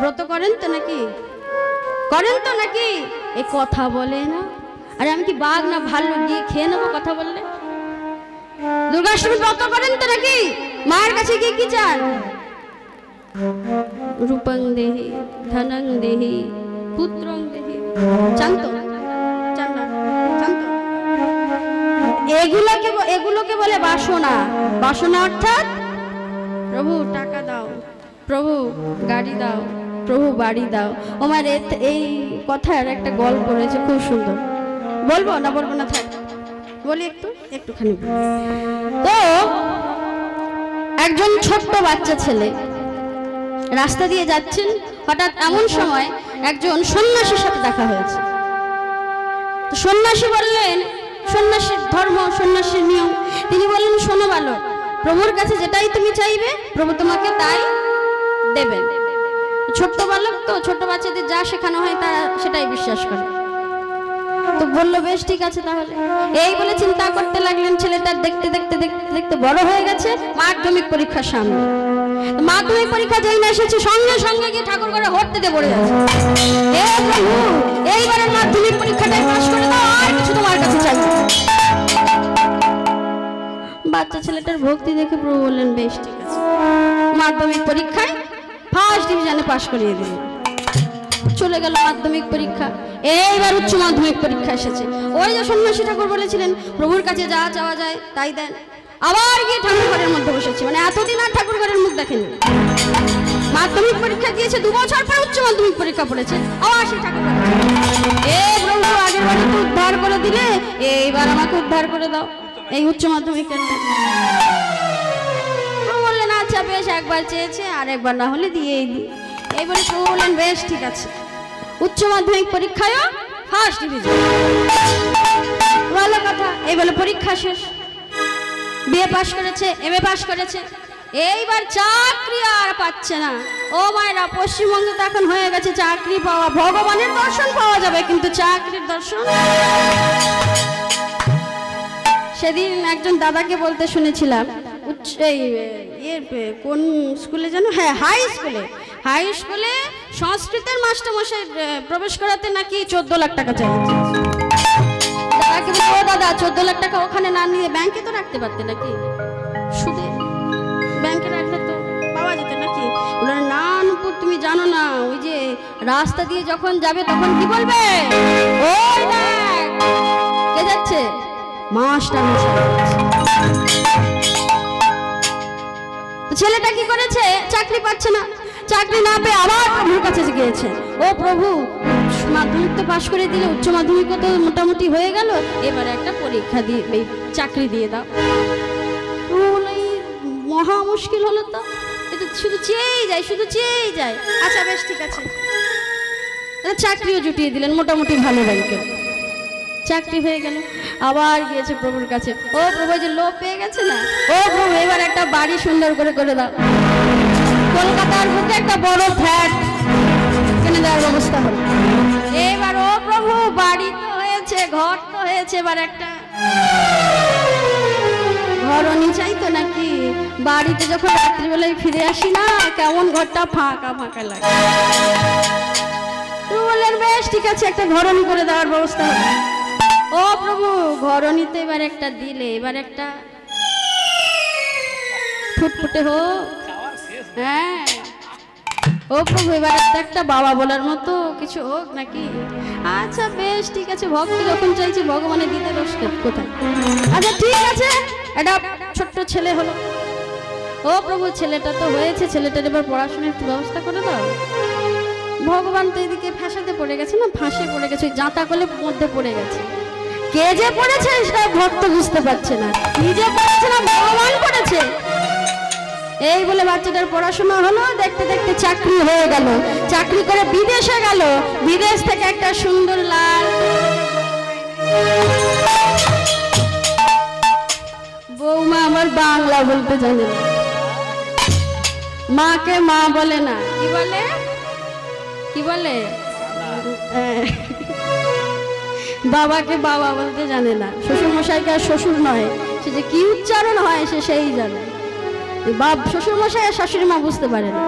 ব্রত করেন তো নাকি? করেন তো নাকি? এ কথা বলে না। আরে আমি কি বাঘ না ভালো গিয়ে খেয়ে নেব কথা বললে? দুর্গাষ্টমী ব্রত করেন তো নাকি? মায়ের কাছে গিয়ে কি চান? রূপং দেহি, ধনং দেহি, পুত্রং দেহি। চান তো? এগুলোকে এগুলোকে বলে বাসনা। বাসনা অর্থাৎ প্রভু, টাকা দাও। প্রভু, গাড়ি দাও। প্রভু, বাড়ি দাও। আমার এই কথার একটা গল্প রয়েছে, খুব সুন্দর। বলব না বলব না, থাক। বলি একটু, একটুখানি তো, একজন ছোট্ট বাচ্চা ছেলে রাস্তা দিয়ে যাচ্ছেন, হঠাৎ এমন সময় একজন সন্ন্যাসীর সাথে দেখা হয়েছে। সন্ন্যাসী বললেন সন্ন্যাসীর ধর্ম, সন্ন্যাসীর নিয়ম। তিনি বললেন, শোনো ভালো প্রভুর কাছে যেটাই তুমি চাইবে, প্রভু তোমাকে তাই দেবেন। ছোট্ট বালক তো ছোট বাচ্চাদের যা শেখানো হয় তারা সেটাই বিশ্বাস করে। তো বলল, বেশ, ঠিক আছে তাহলে। এই বলে চিন্তা করতে লাগলেন ছেলেটার দেখতে দেখতে দেখতে দেখতে বড় হয়ে গেছে মাধ্যমিক পরীক্ষার সামনে। মাধ্যমিক পরীক্ষা যেই না এসেছে, সঙ্গে সঙ্গে গিয়ে ঠাকুর ঘরে হরতে পড়ে যাচ্ছে। এইবারের মাধ্যমিক পরীক্ষাটাই পাশ করে দাও, আর কিছু তোমার কাছে চাই। বাচ্চা ছেলেটার ভক্তি দেখে প্রভু বললেন, বেশ, ঠিক আছে। মাধ্যমিক পরীক্ষায় ফার্স্ট ডিভিশনে পাশ করিয়ে দিলেন চলে গেল মাধ্যমিক পরীক্ষা। এইবার উচ্চ মাধ্যমিক পরীক্ষা এসেছে। ওই যে সন্ন্যাসী ঠাকুর বলেছিলেন, প্রভুর কাছে যা চাওয়া যায়, তাই দেন। আবার গিয়ে ঠাকুর ঘরের মধ্যে বসেছে। মানে এতদিন আর ঠাকুর ঘরের মুখ দেখেনি। মাধ্যমিক পরীক্ষা দিয়েছে, দু বছর পর উচ্চ মাধ্যমিক পরীক্ষা পড়েছে। আবার সেই ঠাকুর এ প্রভু আগের বারে উদ্ধার করে দিলে, এইবার আমাকে উদ্ধার করে দাও। এই উচ্চ বললেন আচ্ছা বেশ, একবার চেয়েছে, আর একবার না হলে বললেন, বেশ, ঠিক আছে। উচ্চ মাধ্যমিক ফার্স্ট ভালো কথা। এই বলে পরীক্ষা শেষ। বিএ পাশ করেছে এম এ পাশ করেছে। এইবার চাকরি আর পাচ্ছে না। ও মায়েরা, পশ্চিমবঙ্গে তো এখন হয়ে গেছে চাকরি পাওয়া। ভগবানের দর্শন পাওয়া যাবে কিন্তু চাকরির দর্শন? সেদিন একজন দাদাকে বলতে শুনেছিলাম এই কোন স্কুলে যেন? হ্যাঁ হাই স্কুলে। হাই স্কুলে সংস্কৃতের মাস্টারমশাই প্রবেশ করাতে নাকি চোদ্দ লাখ টাকা চাইছে দাদাকে ও দাদা, চোদ্দ লাখ টাকা ওখানে না নিয়ে ব্যাংকে তো রাখতে পারতে নাকি? তুমি জানো না ওই যে রাস্তা দিয়ে যখন যাবে তখন কি বলবে? কে যাচ্ছে? ছেলেটা কি করেছে? চাকরি পাচ্ছে না। চাকরি না পেয়ে আবার প্রভুর কাছে গিয়েছে। ও প্রভু মাধ্যমিক তো পাশ করে দিলে উচ্চ মাধ্যমিক তো মোটামুটি হয়ে গেল। এবারে একটা পরীক্ষা দিয়ে চাকরি দিয়ে দাও। প্রভু বলল, "এই মহা মুশকিল হলো তো। এ তো শুধু চেয়েই যায় শুধু চেয়েই যায়। আচ্ছা বেশ ঠিক আছে। চাকরিও জুটিয়ে দিলেন মোটামুটি ভালো ব্যাংকে চাকরি হয়ে গেল আবার গিয়েছে প্রভুর কাছে। ও প্রভু যে লোভ পেয়ে গেছে না? ও প্রভু এবার একটা বাড়ি সুন্দর করে করে দাও। কলকাতার মধ্যে একটা বড় ফ্ল্যাট। কিনে দেওয়ার ব্যবস্থা হলো। এবার ও প্রভু বাড়ি তো হয়েছে ঘর তো হয়েছে এবার একটা ঘর চাই তো নাকি? বাড়িতে যখন রাত্রিবেলায় ফিরে আসি না, কেমন ঘরটা ফাঁকা ফাঁকা লাগে। তুমি বললেন বেশ, ঠিক আছে, একটা ঘরনি করে দেওয়ার ব্যবস্থা হবে। ও প্রভু ঘরনিতে এবার একটা দিলে, এবার একটা ফুটফুটে হোক। হ্যাঁ ও প্রভু, এবার একটা বাবা বলার মতো কিছু হোক নাকি? আচ্ছা বেশ, ঠিক আছে, ভক্ত যখন চাইছে, ভগবানের দিতে দোষ কোথায়? আচ্ছা ঠিক আছে, একটা ছোট্ট ছেলে হলো। ও প্রভু, ছেলেটা তো হয়েছে, ছেলেটার এবার পড়াশোনার একটু ব্যবস্থা করে দাও। ভগবান তো এদিকে ফাঁসাতে পড়ে গেছে না, ফাঁসে পড়ে গেছে, ওই জাঁতা কলে মধ্যে পড়ে গেছে। কে যে পড়েছে সেটা ভক্ত বুঝতে পারছে না। নিজে পড়েছে না, ভগবান পড়েছে এই বলে বাচ্চাটার পড়াশোনা হলো দেখতে দেখতে চাকরি হয়ে গেল। চাকরি করে বিদেশে গেল। বিদেশ থেকে একটা সুন্দর লাল বৌমা আমার বাংলা বলতে জানে না। মাকে মা বলে না। কি বলে? কি বলে। বাবাকে বাবা বলতে জানে না। শ্বশুর মশাইকে আর শ্বশুর নয়। সে যে কি উচ্চারণ হয় সে সেই জানে। বাপ শ্বশুর মশাই আর শাশুড়ি মা বুঝতে পারে না।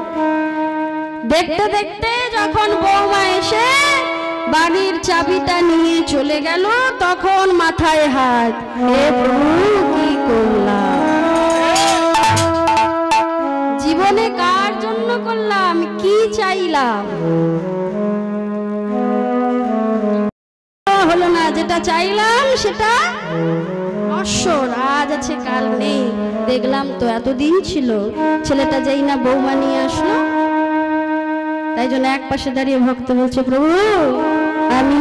দেখতে দেখতে যখন বৌমা এসে বাড়ির চাবিটা নিয়ে চলে গেল, তখন মাথায় হাত। কি করলাম? জীবনে কার জন্য করলাম? কি চাইলাম? হলো না, যেটা চাইলাম, সেটা নশ্বর আজ আছে, কাল নেই। দেখলাম তো এতদিন ছিল। ছেলেটা যেই না বৌমা নিয়ে আসলো। তাই জন্য এক পাশে দাঁড়িয়ে ভক্ত বলছে, প্রভু, আমি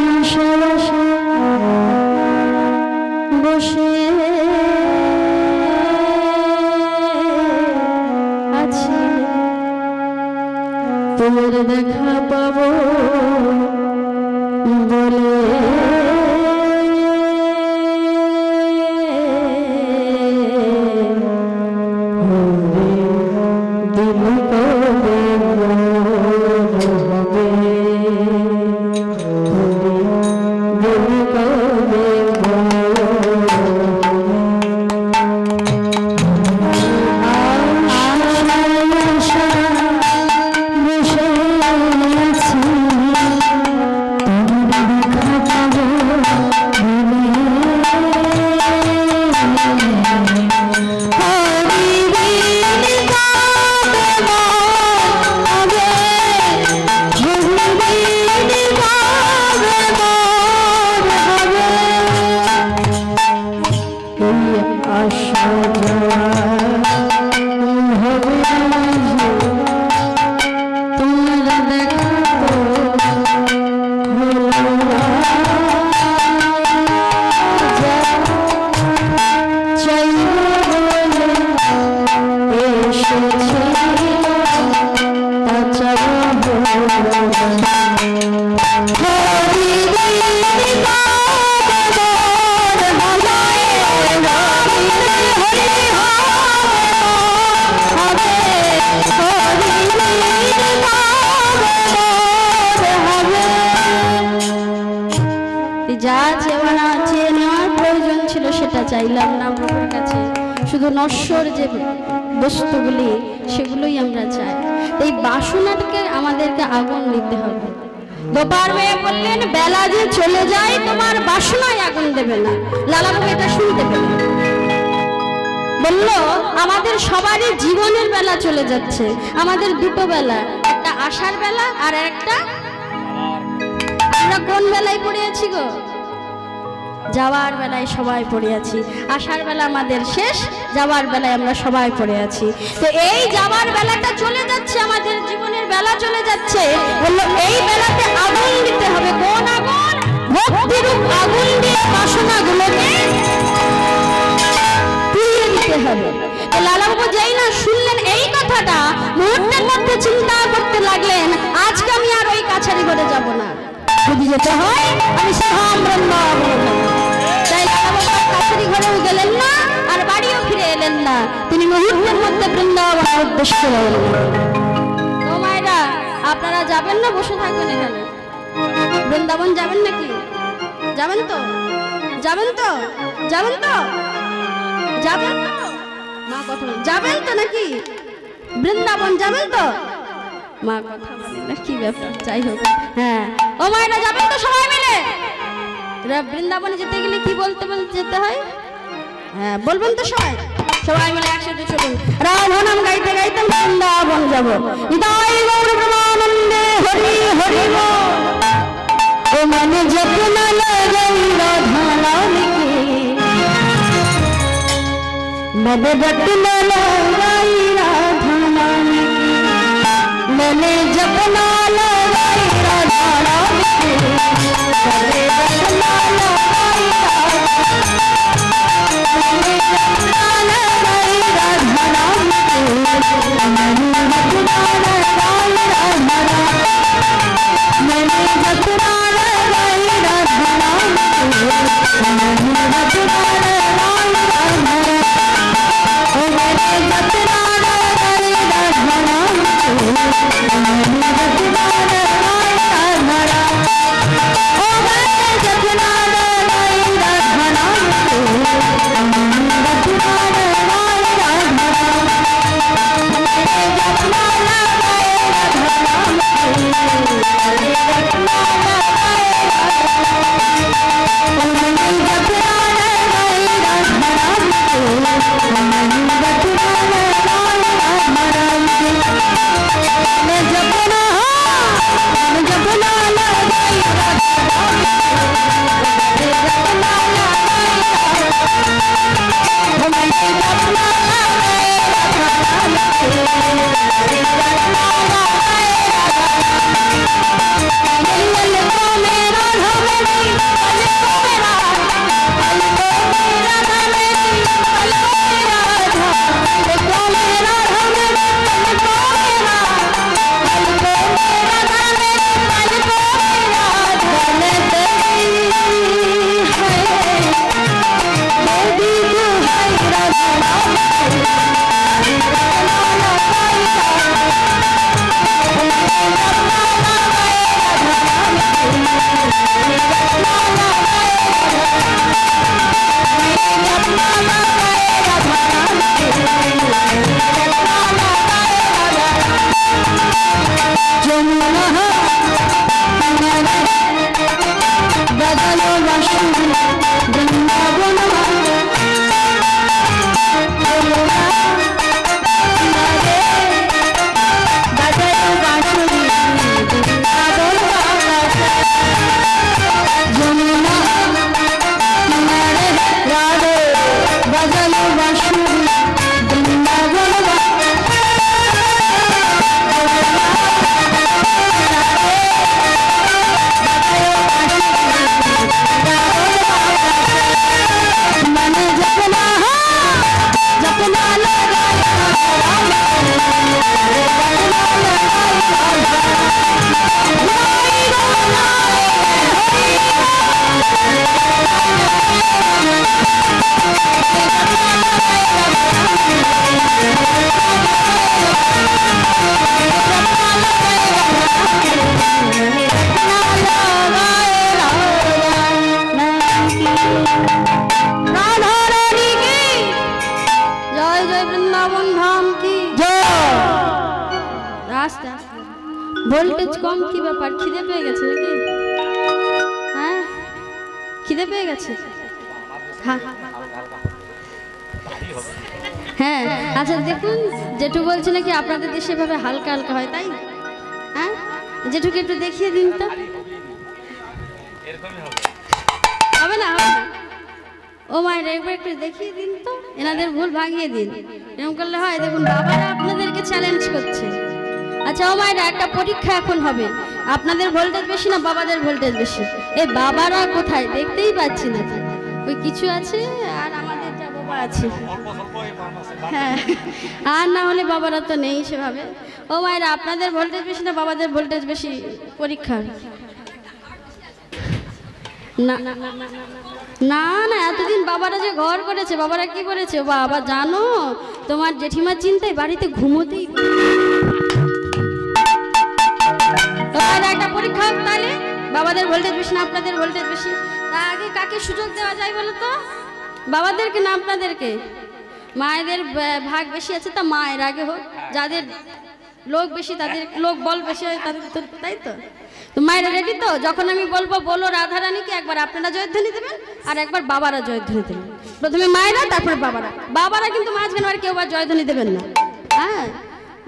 বসে আছি। তোমার দেখা পাবো যা চেয়ে না চেয়ে নেওয়ার প্রয়োজন ছিল সেটা চাইলাম না প্রভুর কাছে। শুধু নশ্বর যে বস্তুগুলি, সেগুলোই আমরা চাই। এই বাসনাটাকে আমাদেরকে আগুন দিতে হবে। দোপার মেয়ে বললেন, বেলা যে চলে যায়, তোমার বাসনায় আগুন দেবে না। লালাবাবু এটা শুনতে পেলেন। বলল, আমাদের সবারই জীবনের বেলা চলে যাচ্ছে। আমাদের দুটো বেলা, একটা আসার বেলা আর একটা আমরা কোন বেলায় পড়ে আছি গো? যাওয়ার বেলায় সবাই পড়ে আছি আসার বেলা আমাদের শেষ, যাওয়ার বেলায় আমরা সবাই পড়ে আছি তো এই যাওয়ার বেলাটা চলে যাচ্ছে, আমাদের জীবনের বেলা চলে যাচ্ছে। এই বেলাতে আগুন দিতে হবে। কোন আগুন? আগুন দিয়ে বাসনাগুলোকে পুড়িয়ে দিতে হবে। তো লালাবাবু যেই না শুনলেন এই কথাটা, মুহূর্তের মধ্যে চিন্তা করতে লাগলেন, আজকে আমি আর ওই কাছারি ঘরে যাব না। যদি যেতে হয়, আমি সিংহাম বৃন্দাবনে তাই আর ঘরেও গেলেন না, আর বাড়িও ফিরে এলেন না। তিনি মুহূর্তের মধ্যে বৃন্দাবনের উদ্দেশ্যে রইলেন। মায়েরা, আপনারা যাবেন না, বসে থাকবেন এখানে। বৃন্দাবন যাবেন নাকি? যাবেন তো? যাবেন তো? যাবেন তো? যাবেন মা কথা যাবেন তো নাকি? বৃন্দাবন যাবেন তো? মা কথা বলে না, কি ব্যাপার? যাই হোক। হ্যাঁ। ও মায়েরা, যাবেন তো সবাই মিলে? বৃন্দাবনে যেতে গেলে কি বলতে বলতে যেতে হয়? হ্যাঁ বলবেন তো সবাই। সবাই মিলে একসাথে চলুন। রাম নাম গাইতে গাইতে বৃন্দাবন যাব। নিতাই গৌর প্রেমানন্দে হরি হরি বল। ও মনে যত্ন লাগাই রাধা রানীকে মনে যত্ন লাগাই मैंने जपना लगाई राधा मैंने जपना लगाई मैंने जपना लगाई राधा राम मैंने जपना लगाई Thank you. বলছে নাকি আপনাদের দেশে এভাবে হালকা হালকা হয় তাই? হ্যাঁ? জেঠুকে একটু দেখিয়ে দিন তো। হবে। না হবে না। ও মায়ের একবার একটু দেখিয়ে দিন তো। এনাদের ভুল ভাঙিয়ে দিন। এরকম করলে হয় দেখুন বাবারা আপনাদেরকে চ্যালেঞ্জ করছে। আচ্ছা ও মায়েরা একটা পরীক্ষা এখন হবে। আপনাদের ভোল্টেজ বেশি না বাবাদের ভোল্টেজ বেশি? এই বাবারা কোথায়? দেখতেই পাচ্ছি না। ওই কিছু আছে আর আমাদের যা বাবা আছে। হ্যাঁ। আর না হলে বাবারা তো নেই সেভাবে। ও মায়েরা আপনাদের ভোল্টেজ বেশি না বাবাদের ভোল্টেজ বেশি পরীক্ষা না না না, এতদিন বাবারা যে ঘর করেছে, বাবারা কি করেছে? বাবা, জানো, তোমার জেঠিমার চিন্তায় বাড়িতে ঘুমোতেই একটা পরীক্ষা তাহলে। বাবাদের ভোল্টেজ বেশি না, আপনাদের ভোল্টেজ বেশি। তা আগে কাকে সুযোগ দেওয়া যায় বলো তো? বাবাদেরকে না আপনাদেরকে? মায়েদের ভাগ বেশি আছে তা মায়ের আগে হোক, যাদের লোক বেশি, তাদের লোক বল বেশি হয় তাদের তো তাই তো? তো মায়েরা রেডি তো? যখন আমি বলব, বলো রাধা রানীকে একবার আপনারা জয়ধ্বনি দেবেন, আর একবার বাবারা জয়ধ্বনি দেবেন। প্রথমে মায়েরা, তারপরে বাবারা। বাবারা কিন্তু মাঝখানে আর কেউ আর জয়ধ্বনি দেবেন না। হ্যাঁ?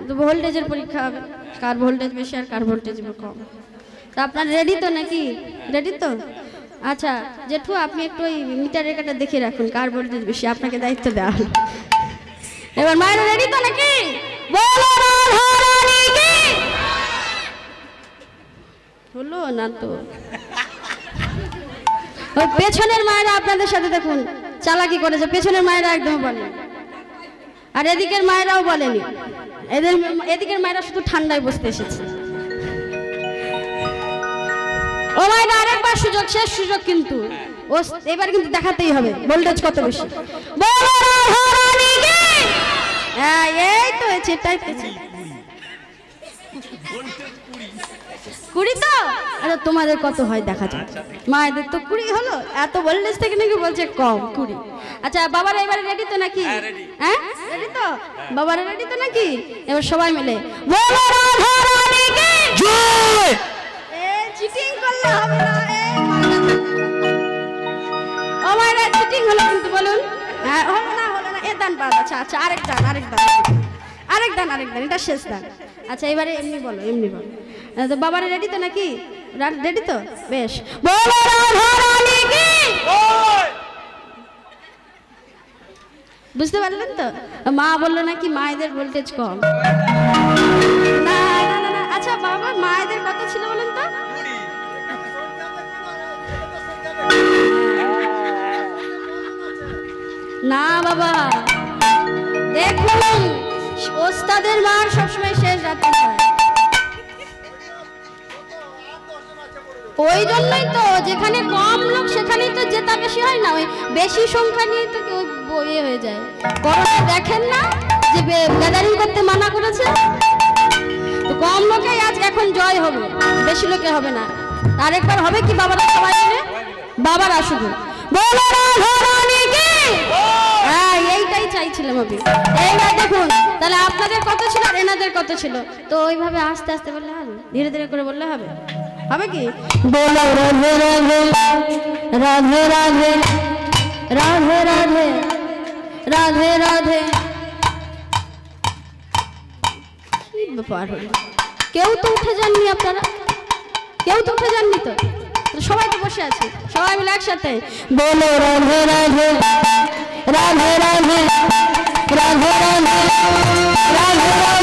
তো ভোল্টেজের পরীক্ষা হবে। কার ভোল্টেজ বেশি আর কার ভোল্টেজ কম? তা আপনার রেডি তো নাকি? রেডি তো? আচ্ছা জেঠু, আপনি একটু ওই মিটার রেখাটা দেখে রাখুন, কার ভোল্টেজ বেশি, আপনাকে দায়িত্ব দেওয়া হলো। এবার মায়েরা রেডি তো নাকি? বলো হলো না তো? ওই পেছনের মায়েরা আপনাদের সাথে দেখুন, চালাকি করেছে, পেছনের মায়েরা একদম বলেন। আর এদিকের মায়েরাও বলেনি। এদের, এদিকের মায়েরা শুধু ঠান্ডায় বসতে এসেছে। ও মায়েরা আরেকবার সুযোগ শেষ সুযোগ কিন্তু। ও এবার কিন্তু দেখাতেই হবে ভোল্টেজ কত বেশি। বলো রাধারানী কি? হ্যাঁ এই তো হয়েছে এটাই। কুড়ি তো? আরে তোমাদের কত হয় দেখা যাক। মায়েদের তো কুড়ি হলো এত ভোল্টেজ থেকে নাকি বলছে কম কুড়ি। আচ্ছা বাবারা এবারে রেডি তো নাকি? হ্যাঁ রেডি তো? বাবারা রেডি তো নাকি? এবার সবাই মিলে। বলো আচ্ছা দান আরেক আরেক দান এটা শেষ আচ্ছা এবারে এমনি বলো এমনি বলো তো রেডি তো নাকি রেডি তো বেশ বুঝতে পারলেন তো মা বলল নাকি মায়েদের ভোল্টেজ কম না, বাবা। দেখুন, ওস্তাদের মার সবসময় শেষ রাতে হয়। ওই জন্যই তো, যেখানে কম লোক, সেখানেই তো জেতা বেশি হয় না, ওই বেশি সংখ্যা নিয়ে তো কেউ বইয়ে হয়ে যায়। করোনা দেখেন না যে গ্যাদারিং করতে মানা করেছে। তো কম লোকেই আজ এখন জয় হবে বেশি লোকে হবে না। আরেকবার হবে কি বাবারা সবাই মিলে? বাবারা শুধু। হ্যাঁ এইটাই চাইছিলাম আমি। এইবার দেখুন তাহলে আপনাদের কত ছিল আর এনাদের কত ছিল? তো ওইভাবে আস্তে আস্তে বললে হবে ধীরে ধীরে করে বললে হবে। হবে কি? বলো রাধে রাধে রাধে রাধে রাধে রাধে রাধে রাধে। কি ব্যাপার? হলো কেউ তো উঠে যাননি আপনারা? কেউ তো উঠে যাননি তো তো? সবাই তো বসে আছে। সবাই মিলে একসাথে। বলো রাধে রাধে রাধে রাধে রাধে রাধে রাধে রাধে।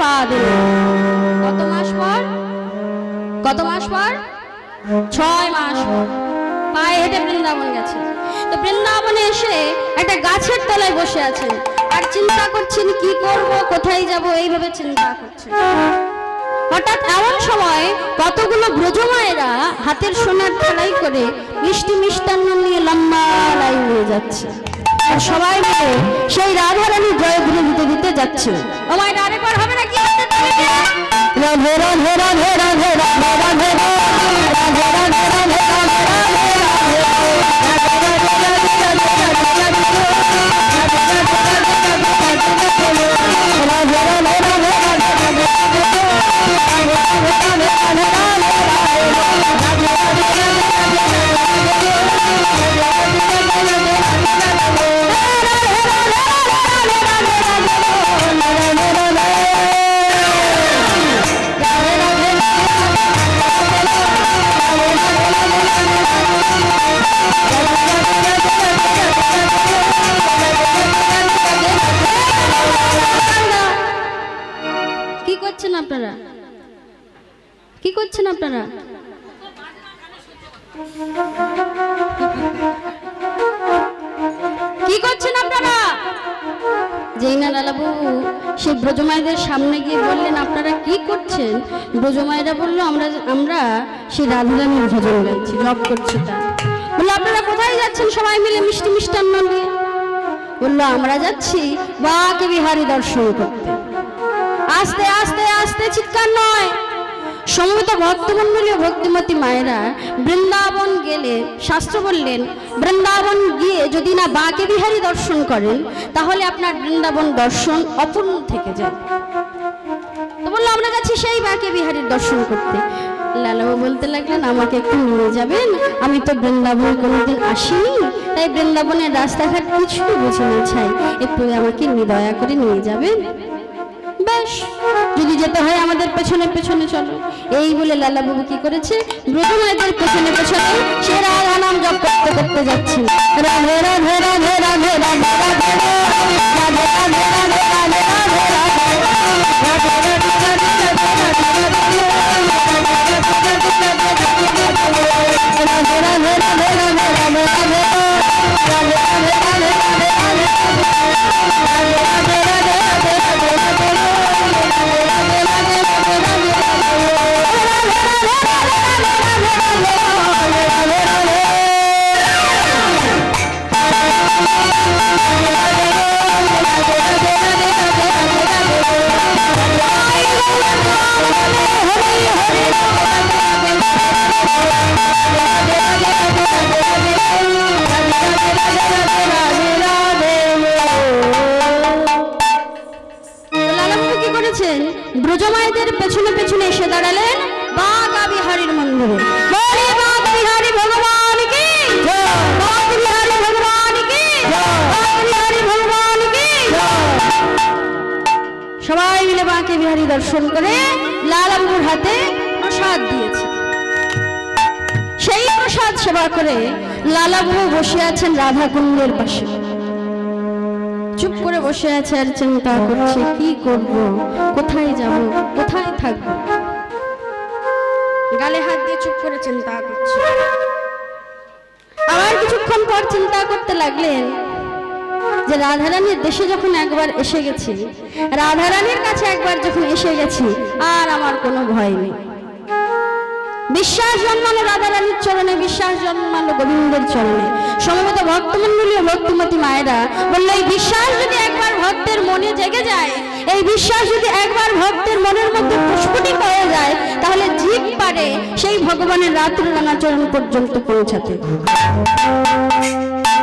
পা দিল কত মাস পর? কত মাস পর? ছয় মাস পায়ে হেঁটে বৃন্দাবন গেছে। তো বৃন্দাবনে এসে একটা গাছের তলায় বসে আছেন আর চিন্তা করছেন, কি করব, কোথায় যাব? এইভাবে চিন্তা করছেন হঠাৎ এমন সময় কতগুলো ব্রজমায়েরা হাতের সোনার থালাই করে মিষ্টি মিষ্টান্ন নিয়ে লম্বা লাইন নিয়ে যাচ্ছে। আর সবাই মিলে সেই রাধারানী জয়গুলো দিতে দিতে যাচ্ছে ও মায়ের পর হবে হাতে তালি দিয়ে? রাধে রাধে রাধে রাধে রাধে রাধে রাধে রাধে রাধে আপনারা? কি করছেন আপনারা? কি করছেন আপনারা? যেই না লালাবাবু সেই ব্রজমাইদের সামনে গিয়ে বললেন, আপনারা কি করছেন? ব্রজমাইরা বলল, আমরা আমরা সেই রাধারানীর ভজন গাইছি জব করছি তা। বলল, আপনারা কোথায় যাচ্ছেন? সবাই মিলে মিষ্টি মিষ্টান্ন নিয়ে বলল, আমরা যাচ্ছি বাকে বিহারী দর্শন করতে। আস্তে আস্তে আস্তে চিৎকার নয়। সমবেত ভক্তমণ্ডলী ও ভক্তিমতী মায়েরা বৃন্দাবন গেলে শাস্ত্র বললেন, বৃন্দাবন গিয়ে যদি না বাঁকে বিহারী দর্শন করেন তাহলে আপনার বৃন্দাবন দর্শন অপূর্ণ থেকে যায়। তো বলল, আমরা যাচ্ছি সেই বাঁকে বিহারীর দর্শন করতে। লালাও বলতে লাগলেন, আমাকে একটু নিয়ে যাবেন? আমি তো বৃন্দাবন কোনোদিন আসিনি, তাই বৃন্দাবনের রাস্তাঘাট কিছুই বুঝে না ছাই। একটু আমাকে দয়া করে নিয়ে যাবেন? বেশ যদি যেতে হয় আমাদের পেছনে পেছনে চলো এই বলে লালা বাবু কি করেছে ব্রজমাইদের পেছনে পেছনে সে রাধা নাম জপ করতে করতে যাচ্ছে রাধে রাধে রাধে রাধে রাধে রাধে রাধে রাধে রাধে রাধে Guararema! বিহারীর মন্দিরে বলে বাঘ বিহারী ভগবান কি? বিহারী ভগবান কি? বিহারী ভগবান কি? সবাই মিলে বাঁকে বিহারী দর্শন করে লালাবাবুর হাতে প্রসাদ দিয়েছে। সেই প্রসাদ সেবা করে লালাবাবু বসে আছেন রাধা কুণ্ডের পাশে। চুপ করে বসে আছে আর চিন্তা করছে কি করব? কোথায় যাব? কোথায় থাকব? গালে হাত চুপ করে চিন্তা করছে। আবার কিছুক্ষণ পর চিন্তা করতে লাগলেন যে রাধারানীর দেশে যখন একবার এসে গেছি, রাধারানীর কাছে একবার যখন এসে গেছি, আর আমার কোনো ভয় নেই। বিশ্বাস জন্মালো রাধারানীর চরণে, বিশ্বাস জন্মালো গোবিন্দের চরণে। সমবেত ভক্তমন্ডলী ও ভক্তিমতী মায়েরা বলল, এই বিশ্বাস যদি একবার ভক্তের মনে জেগে যায়, এই বিশ্বাস যদি একবার ভক্তের মনের মধ্যে প্রস্ফুটিত হয়ে যায়, তাহলে জীব পারে সেই ভগবানের রাত্র রাঙাচরণ পর্যন্ত পৌঁছাতে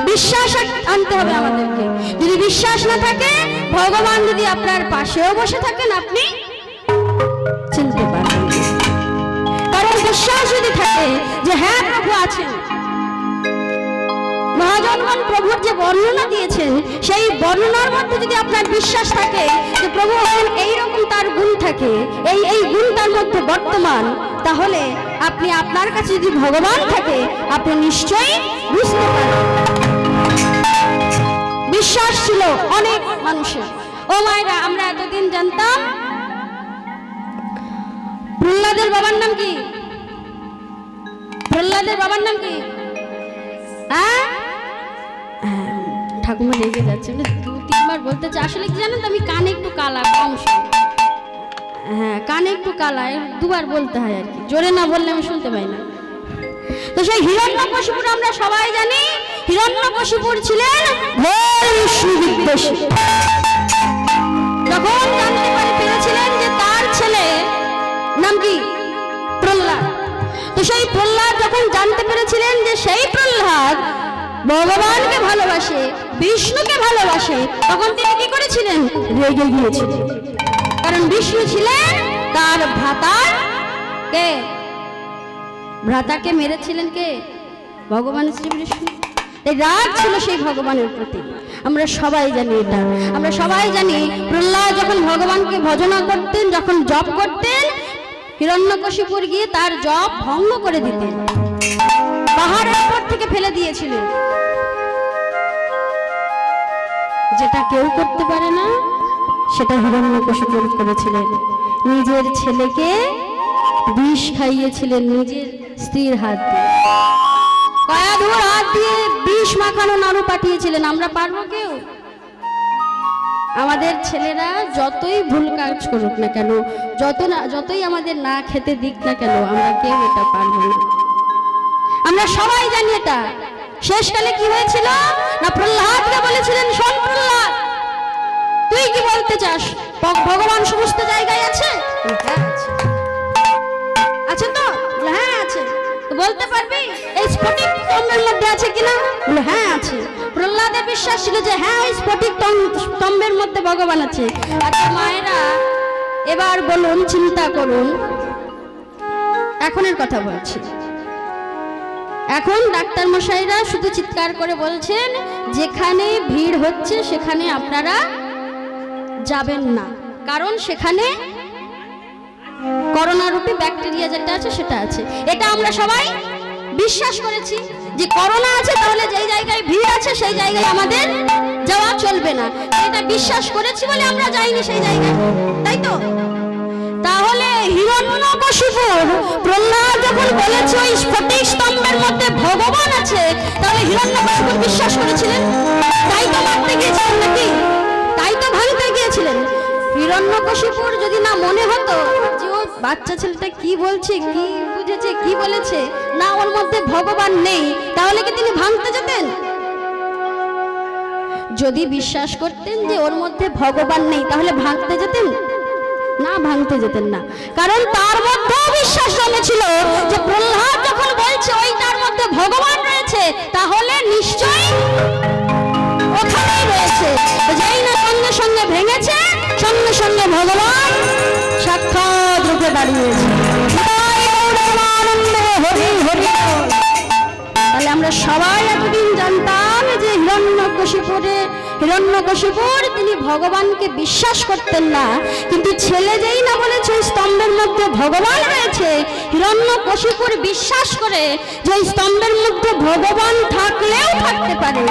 বিশ্বাস আনতে হবে আমাদেরকে। যদি বিশ্বাস না থাকে, ভগবান যদি আপনার পাশেও বসে থাকেন, আপনি চিনতে পারবেন কারণ বিশ্বাস যদি থাকে যে হ্যাঁ প্রভু আছেন মহাজনগণ প্রভুর যে বর্ণনা দিয়েছেন সেই বর্ণনার মধ্যে যদি আপনার বিশ্বাস থাকে যে প্রভু হলেন এইরকম তার গুণ থাকে এই এই গুণ তার মধ্যে বর্তমান তাহলে আপনি আপনার কাছে যদি ভগবান থাকে আপনি নিশ্চয়ই বুঝতে পারবেন। বিশ্বাস ছিল অনেক মানুষের। ও মায়েরা আমরা এতদিন জানতাম প্রহ্লাদের বাবার নাম কি? প্রহ্লাদের বাবার নাম কি? হ্যাঁ, ঠাকুমা রেগে যাচ্ছে। বলে দু, তিনবার বলতে চাই, আসলে কি জানেন তো, আমি কানে একটু কালা, কম। হ্যাঁ কানে একটু কালা দুবার বলতে হয় আর কি। জোরে না বললে আমি শুনতে পাই না। তো সেই হিরণ্য হিরণ্যকশিপুর আমরা সবাই জানি হিরণ্য হিরণ্যকশিপুর ছিলেন বিষ্ণু জানতে পারে পেরেছিলেন যে তার ছেলে, নাম কি? প্রহ্লাদ। তো সেই প্রহ্লাদ যখন জানতে পেরেছিলেন যে সেই প্রহ্লাদ ভগবানকে ভালোবাসে, বিষ্ণুকে ভালোবাসে। তখন তিনি কি করেছিলেন? রেগে গিয়েছিলেন। কারণ বিষ্ণু ছিলেন তার ভ্রাতার কে? ভ্রাতাকে মেরেছিলেন কে? ভগবান শ্রী বিষ্ণু। রাগ ছিল সেই ভগবানের প্রতি। আমরা সবাই জানি এটা। আমরা সবাই জানি প্রহ্লাদ যখন ভগবানকে ভজনা করতেন, যখন জপ করতেন, হিরণ্যকশিপুর গিয়ে তার জপ ভঙ্গ করে দিতেন। পাহাড়ের উপর থেকে ফেলে দিয়েছিলেন যেটা কেউ করতে পারে না, সেটা হিরণ্যকশিপুর করেছিলেন নিজের ছেলেকে বিষ খাইয়েছিলেন নিজের স্ত্রীর হাত দিয়ে। কয়াধুর হাত দিয়ে বিষ মাখানো নাড়ু পাঠিয়েছিলেন, আমরা পারব কেউ? আমাদের ছেলেরা যতই ভুল কাজ করুক না কেন, যত না যতই আমাদের না খেতে দিক না কেন, আমরা কেউ এটা পারব না। আমরা সবাই জানি এটা। শেষকালে কি হয়েছিল? না প্রহ্লাদকে বলেছিলেন, শোন প্রহ্লাদ তুই কি বলতে চাস? ভগবান সমস্ত জায়গায় আছে? হ্যাঁ আছে। তো? হ্যাঁ আছে। বলতে পারবি? এই স্ফটিক স্তম্ভের মধ্যে আছে কিনা হ্যাঁ আছে। প্রহ্লাদের বিশ্বাস ছিল যে হ্যাঁ ওই স্ফটিক তম- স্তম্ভের মধ্যে ভগবান আছে। আচ্ছা মায়েরা, এবার বলুন, চিন্তা করুন। এখনের কথা বলছি। এখন ডাক্তার মশাইরা শুধু চিৎকার করে বলছেন, যেখানে ভিড় হচ্ছে, সেখানে আপনারা যাবেন না। কারণ সেখানে করোনা রূপী ব্যাকটেরিয়া যেটা আছে, সেটা আছে। এটা আমরা সবাই বিশ্বাস করেছি যে করোনা আছে, তাহলে যেই জায়গায় ভিড় আছে, সেই জায়গায় আমাদের যাওয়া চলবে না। এটা বিশ্বাস করেছি বলে আমরা যাইনি সেই জায়গায়। তাই তো? তাহলে হিরণ্যকশিপুর যদি না মনে হতো যে ও বাচ্চা ছেলেটা কি বলছে, কি বুঝেছে, কি বলেছে, না ওর মধ্যে ভগবান নেই, তাহলে কি তিনি ভাঙতে যেতেন? যদি বিশ্বাস করতেন যে ওর মধ্যে ভগবান নেই, তাহলে ভাঙতে যেতেন? না ভাঙতে যেতেন না। কারণ তার মধ্যেও বিশ্বাস জমেছিল যে প্রহ্লাদ যখন বলছে ওইটার মধ্যে ভগবান রয়েছে, তাহলে নিশ্চয়ই ওখানেই রয়েছে। না সঙ্গে সঙ্গে ভেঙেছে, সঙ্গে সঙ্গে ভগবান সাক্ষাৎ রূপে দাঁড়িয়েছে। তাহলে আমরা সবাই এতদিন জানতাম যে হিরণ্যকশিপুরে হিরণ্যকশিপুর, তিনি ভগবানকে বিশ্বাস করতেন না। কিন্তু ছেলে যেই না বলেছে, স্তম্ভের মধ্যে ভগবান রয়েছে। হিরণ্যকশিপুর বিশ্বাস করে যে স্তম্ভের মধ্যে ভগবান থাকলেও থাকতে পারে।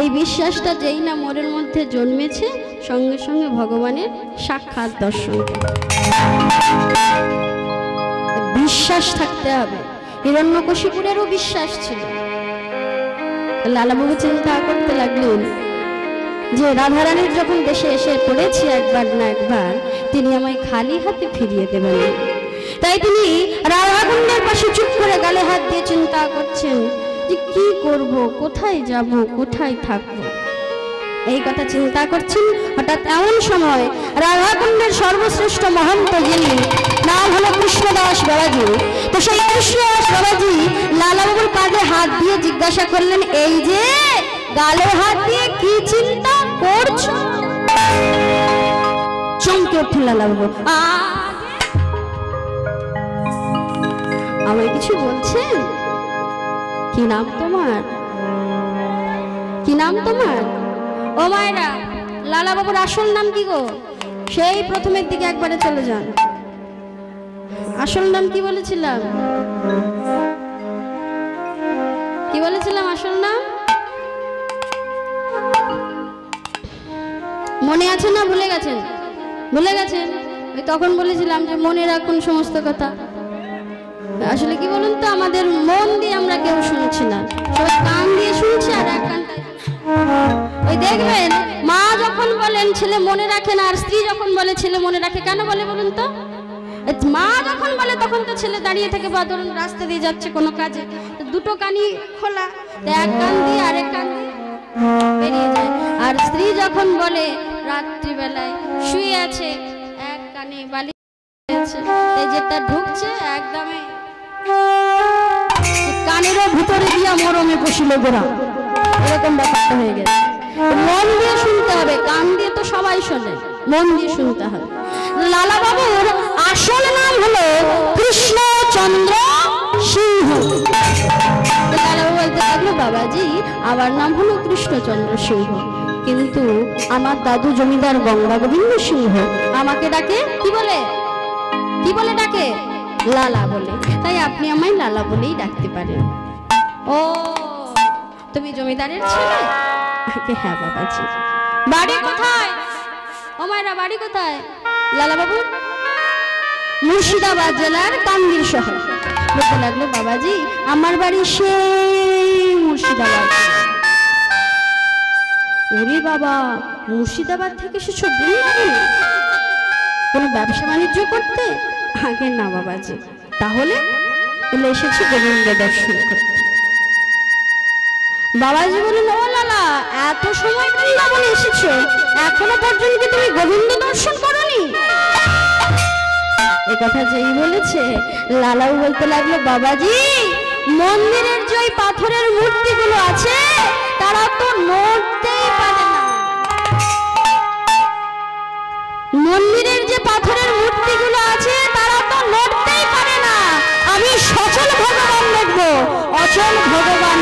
এই বিশ্বাসটা যেই না মোরের মধ্যে জন্মেছে, সঙ্গে সঙ্গে ভগবানের সাক্ষাৎ দর্শন। বিশ্বাস থাকতে হবে। হিরণ্যকশিপুরেরও বিশ্বাস ছিল। লালাবাবু চিন্তা করতে লাগলেন যে রাধারানীর যখন দেশে এসে পড়েছি একবার না একবার, তিনি আমায় খালি হাতে ফিরিয়ে দেবেন। তাই তিনি রাধাকুণ্ডের পাশে চুপ করে গালে হাত দিয়ে চিন্তা করছেন যে কি করব, কোথায় যাব, কোথায় থাকব। এই কথা চিন্তা করছেন হঠাৎ এমন সময় রাধাকুণ্ডের সর্বশ্রেষ্ঠ মহন্ত যিনি নাম হলো কৃষ্ণদাস বাবাজি। তো সেই কৃষ্ণদাস বাবাজি লালাবাবুর কাঁধে হাত দিয়ে জিজ্ঞাসা করলেন, এই যে গালে হাত দিয়ে কি চিন্তা করছ? চমকে লালাবাবু আগে আমায় কিছু বলছেন? কি নাম তোমার? কি নাম তোমার? ও মায়েরা লালা বাবুর আসল নাম কি গো? সেই প্রথমের দিকে একবারে চলে যান। আসল নাম কি বলেছিলাম? কি বলেছিলাম আসল নাম? মনে আছে না? ভুলে গেছেন? ভুলে গেছেন? ওই তখন বলেছিলাম যে মনে রাখুন সমস্ত কথা। আসলে কি বলুন তো, আমাদের মন দিয়ে আমরা কেউ শুনছি না। সবাই কান দিয়ে শুনছি আর এক ওই দেখবেন, মা যখন বলেন, ছেলে মনে রাখে না, আর স্ত্রী যখন বলে, ছেলে মনে রাখে, কেন বলে বলুন তো? মা যখন বলে, তখন তো ছেলে দাঁড়িয়ে থাকে বা ধরুন রাস্তা দিয়ে যাচ্ছে কোনো কাজে। দুটো কানই খোলা এক কান দিয়ে আরেক কান দিয়ে বেরিয়ে যায়। আর স্ত্রী যখন বলে রাত্রিবেলায় শুয়ে আছে, এক কানে বালি যেটা ঢুকছে একদমে। কানেরও ভিতরে দিয়া মরমে বসিল গোড়া এরকম ব্যাপারটা হয়ে গেছে। মন দিয়ে শুনতে হবে, কান দিয়ে তো সবাই শোনে, মন দিয়ে শুনতে হবে। লালা বাবুর আসল নাম হলো কৃষ্ণচন্দ্র সিংহ। লালাবাবু বলতে লাগল, বাবাজি, আমার নাম হলো কৃষ্ণচন্দ্র সিংহ। কিন্তু আমার দাদু জমিদার গঙ্গা গোবিন্দ সিংহ আমাকে ডাকে, কি বলে? কি বলে ডাকে? লালা বলে। তাই আপনি আমায় লালা বলেই ডাকতে পারেন। ও, তুমি জমিদারের ছেলে? হ্যাঁ বাবাজি। বাড়ি কোথায়? ও মায়েরা, বাড়ি কোথায়? লালা বাবু মুর্শিদাবাদ জেলার কান্দির শহর। বলতে লাগল, বাবাজি, আমার বাড়ি সেই মুর্শিদাবাদ। ওরে বাবা, মুর্শিদাবাদ থেকে এসেছ বৃন্দাবনে কোনো ব্যবসা বাণিজ্য করতে? আগে না বাবাজি, তাহলে বলে এসেছি গোবিন্দ দর্শন করতে। বাবাজি বললেন ও লালা, এত সময় বৃন্দাবনে এসেছ? এখনও পর্যন্ত তুমি গোবিন্দ দর্শন করনি? এ কথা যেই বলেছে, লালাও বলতে লাগল, বাবাজি, মন্দিরের যে পাথরের মূর্তিগুলো আছে, তারা তো নড়তেই মন্দিরের যে পাথরের মূর্তিগুলো আছে, তারা তো নড়তেই পারে না। আমি সচল ভগবান দেখব, অচল ভগবান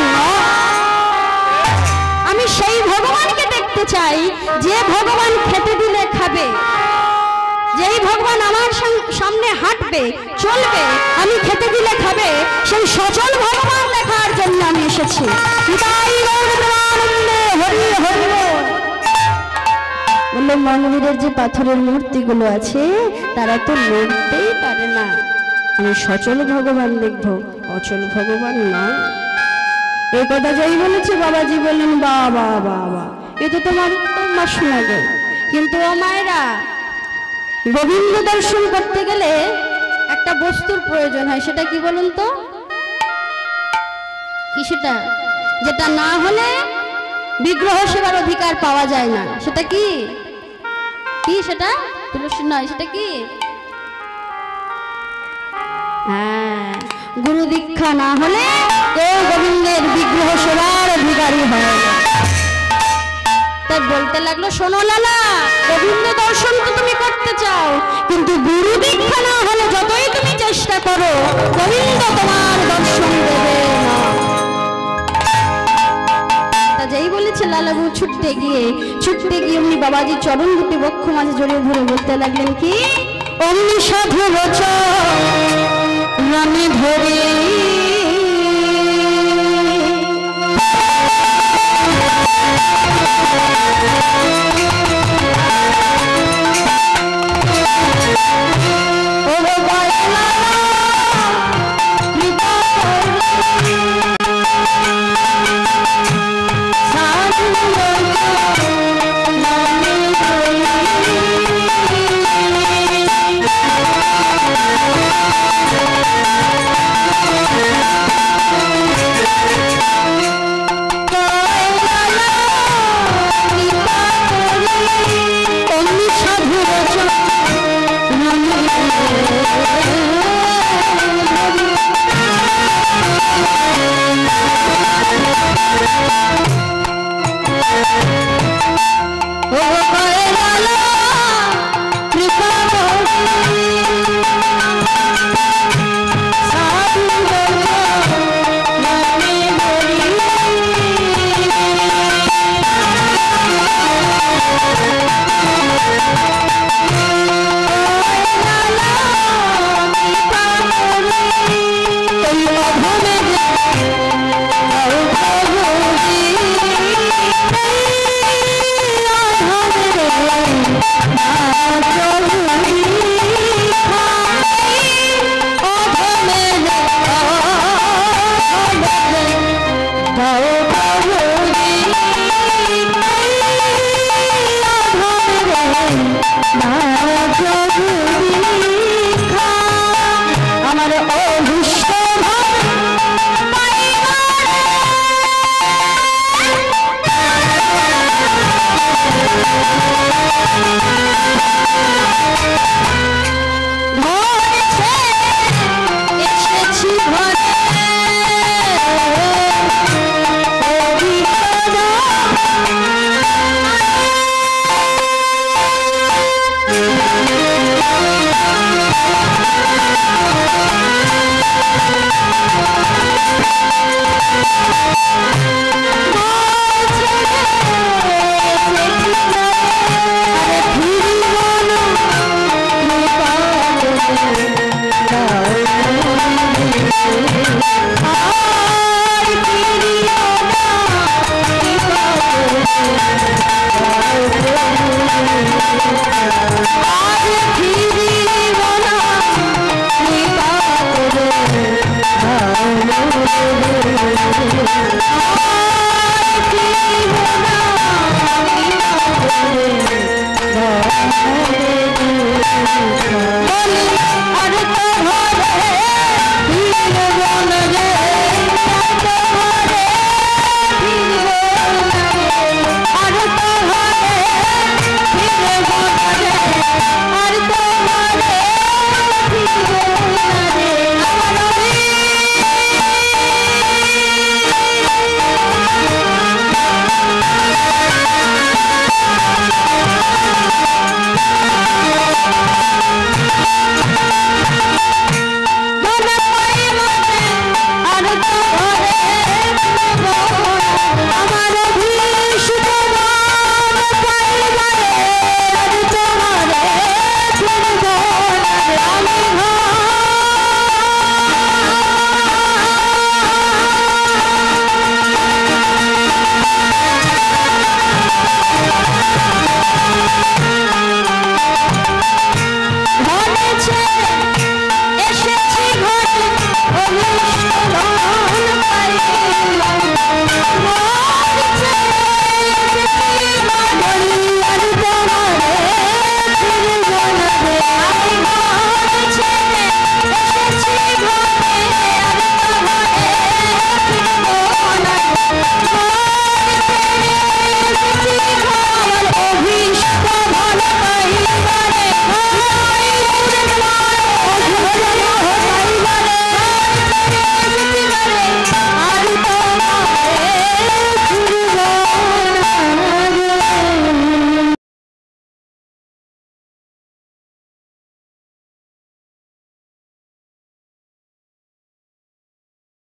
আমি সেই ভগবানকে দেখতে চাই, যে ভগবান খেতে দিলে খাবে। যেই ভগবান আমার সামনে হাঁটবে, চলবে, আমি খেতে দিলে খাবে, সেই সচল ভগবান দেখার জন্য আমি এসেছি। হরি হরি। বলল, মন্দিরের যে পাথরের মূর্তিগুলো আছে, তারা তো লড়তেই পারে না। আমি সচল ভগবান দেখব, অচল ভগবান নয় এই কথা যাই বলেছে বাবাজি বললেন বাবা বাবা এ তো তোমার বা শোনা গেল কিন্তু ও মায়েরা, গোবিন্দ দর্শন করতে গেলে একটা বস্তুর প্রয়োজন হয়, সেটা কি বলুন তো? কি সেটা? যেটা না হলে বিগ্রহ সেবার অধিকার পাওয়া যায় না। সেটা কি? কি সেটা? তুলসী নয় সেটা কি? হ্যাঁ গুরু দীক্ষা না হলে কেউ গোবিন্দের বিগ্রহ সেবার অধিকারী হয় তাই বলতে লাগল শোনো লালা গোবিন্দ দর্শন তো তুমি করতে চাও কিন্তু গুরু দীক্ষা না হলে যতই তুমি চেষ্টা করো গোবিন্দ তোমার দর্শন দেবে। যেই বলেছে লালাবু ছুটতে গিয়ে ছুটতে গিয়ে উনি বাবাজি চরণ দুটি বক্ষ মাঝে জড়িয়ে ধরে বলতে লাগলেন, কি? অমনি সাধু রামে ধরে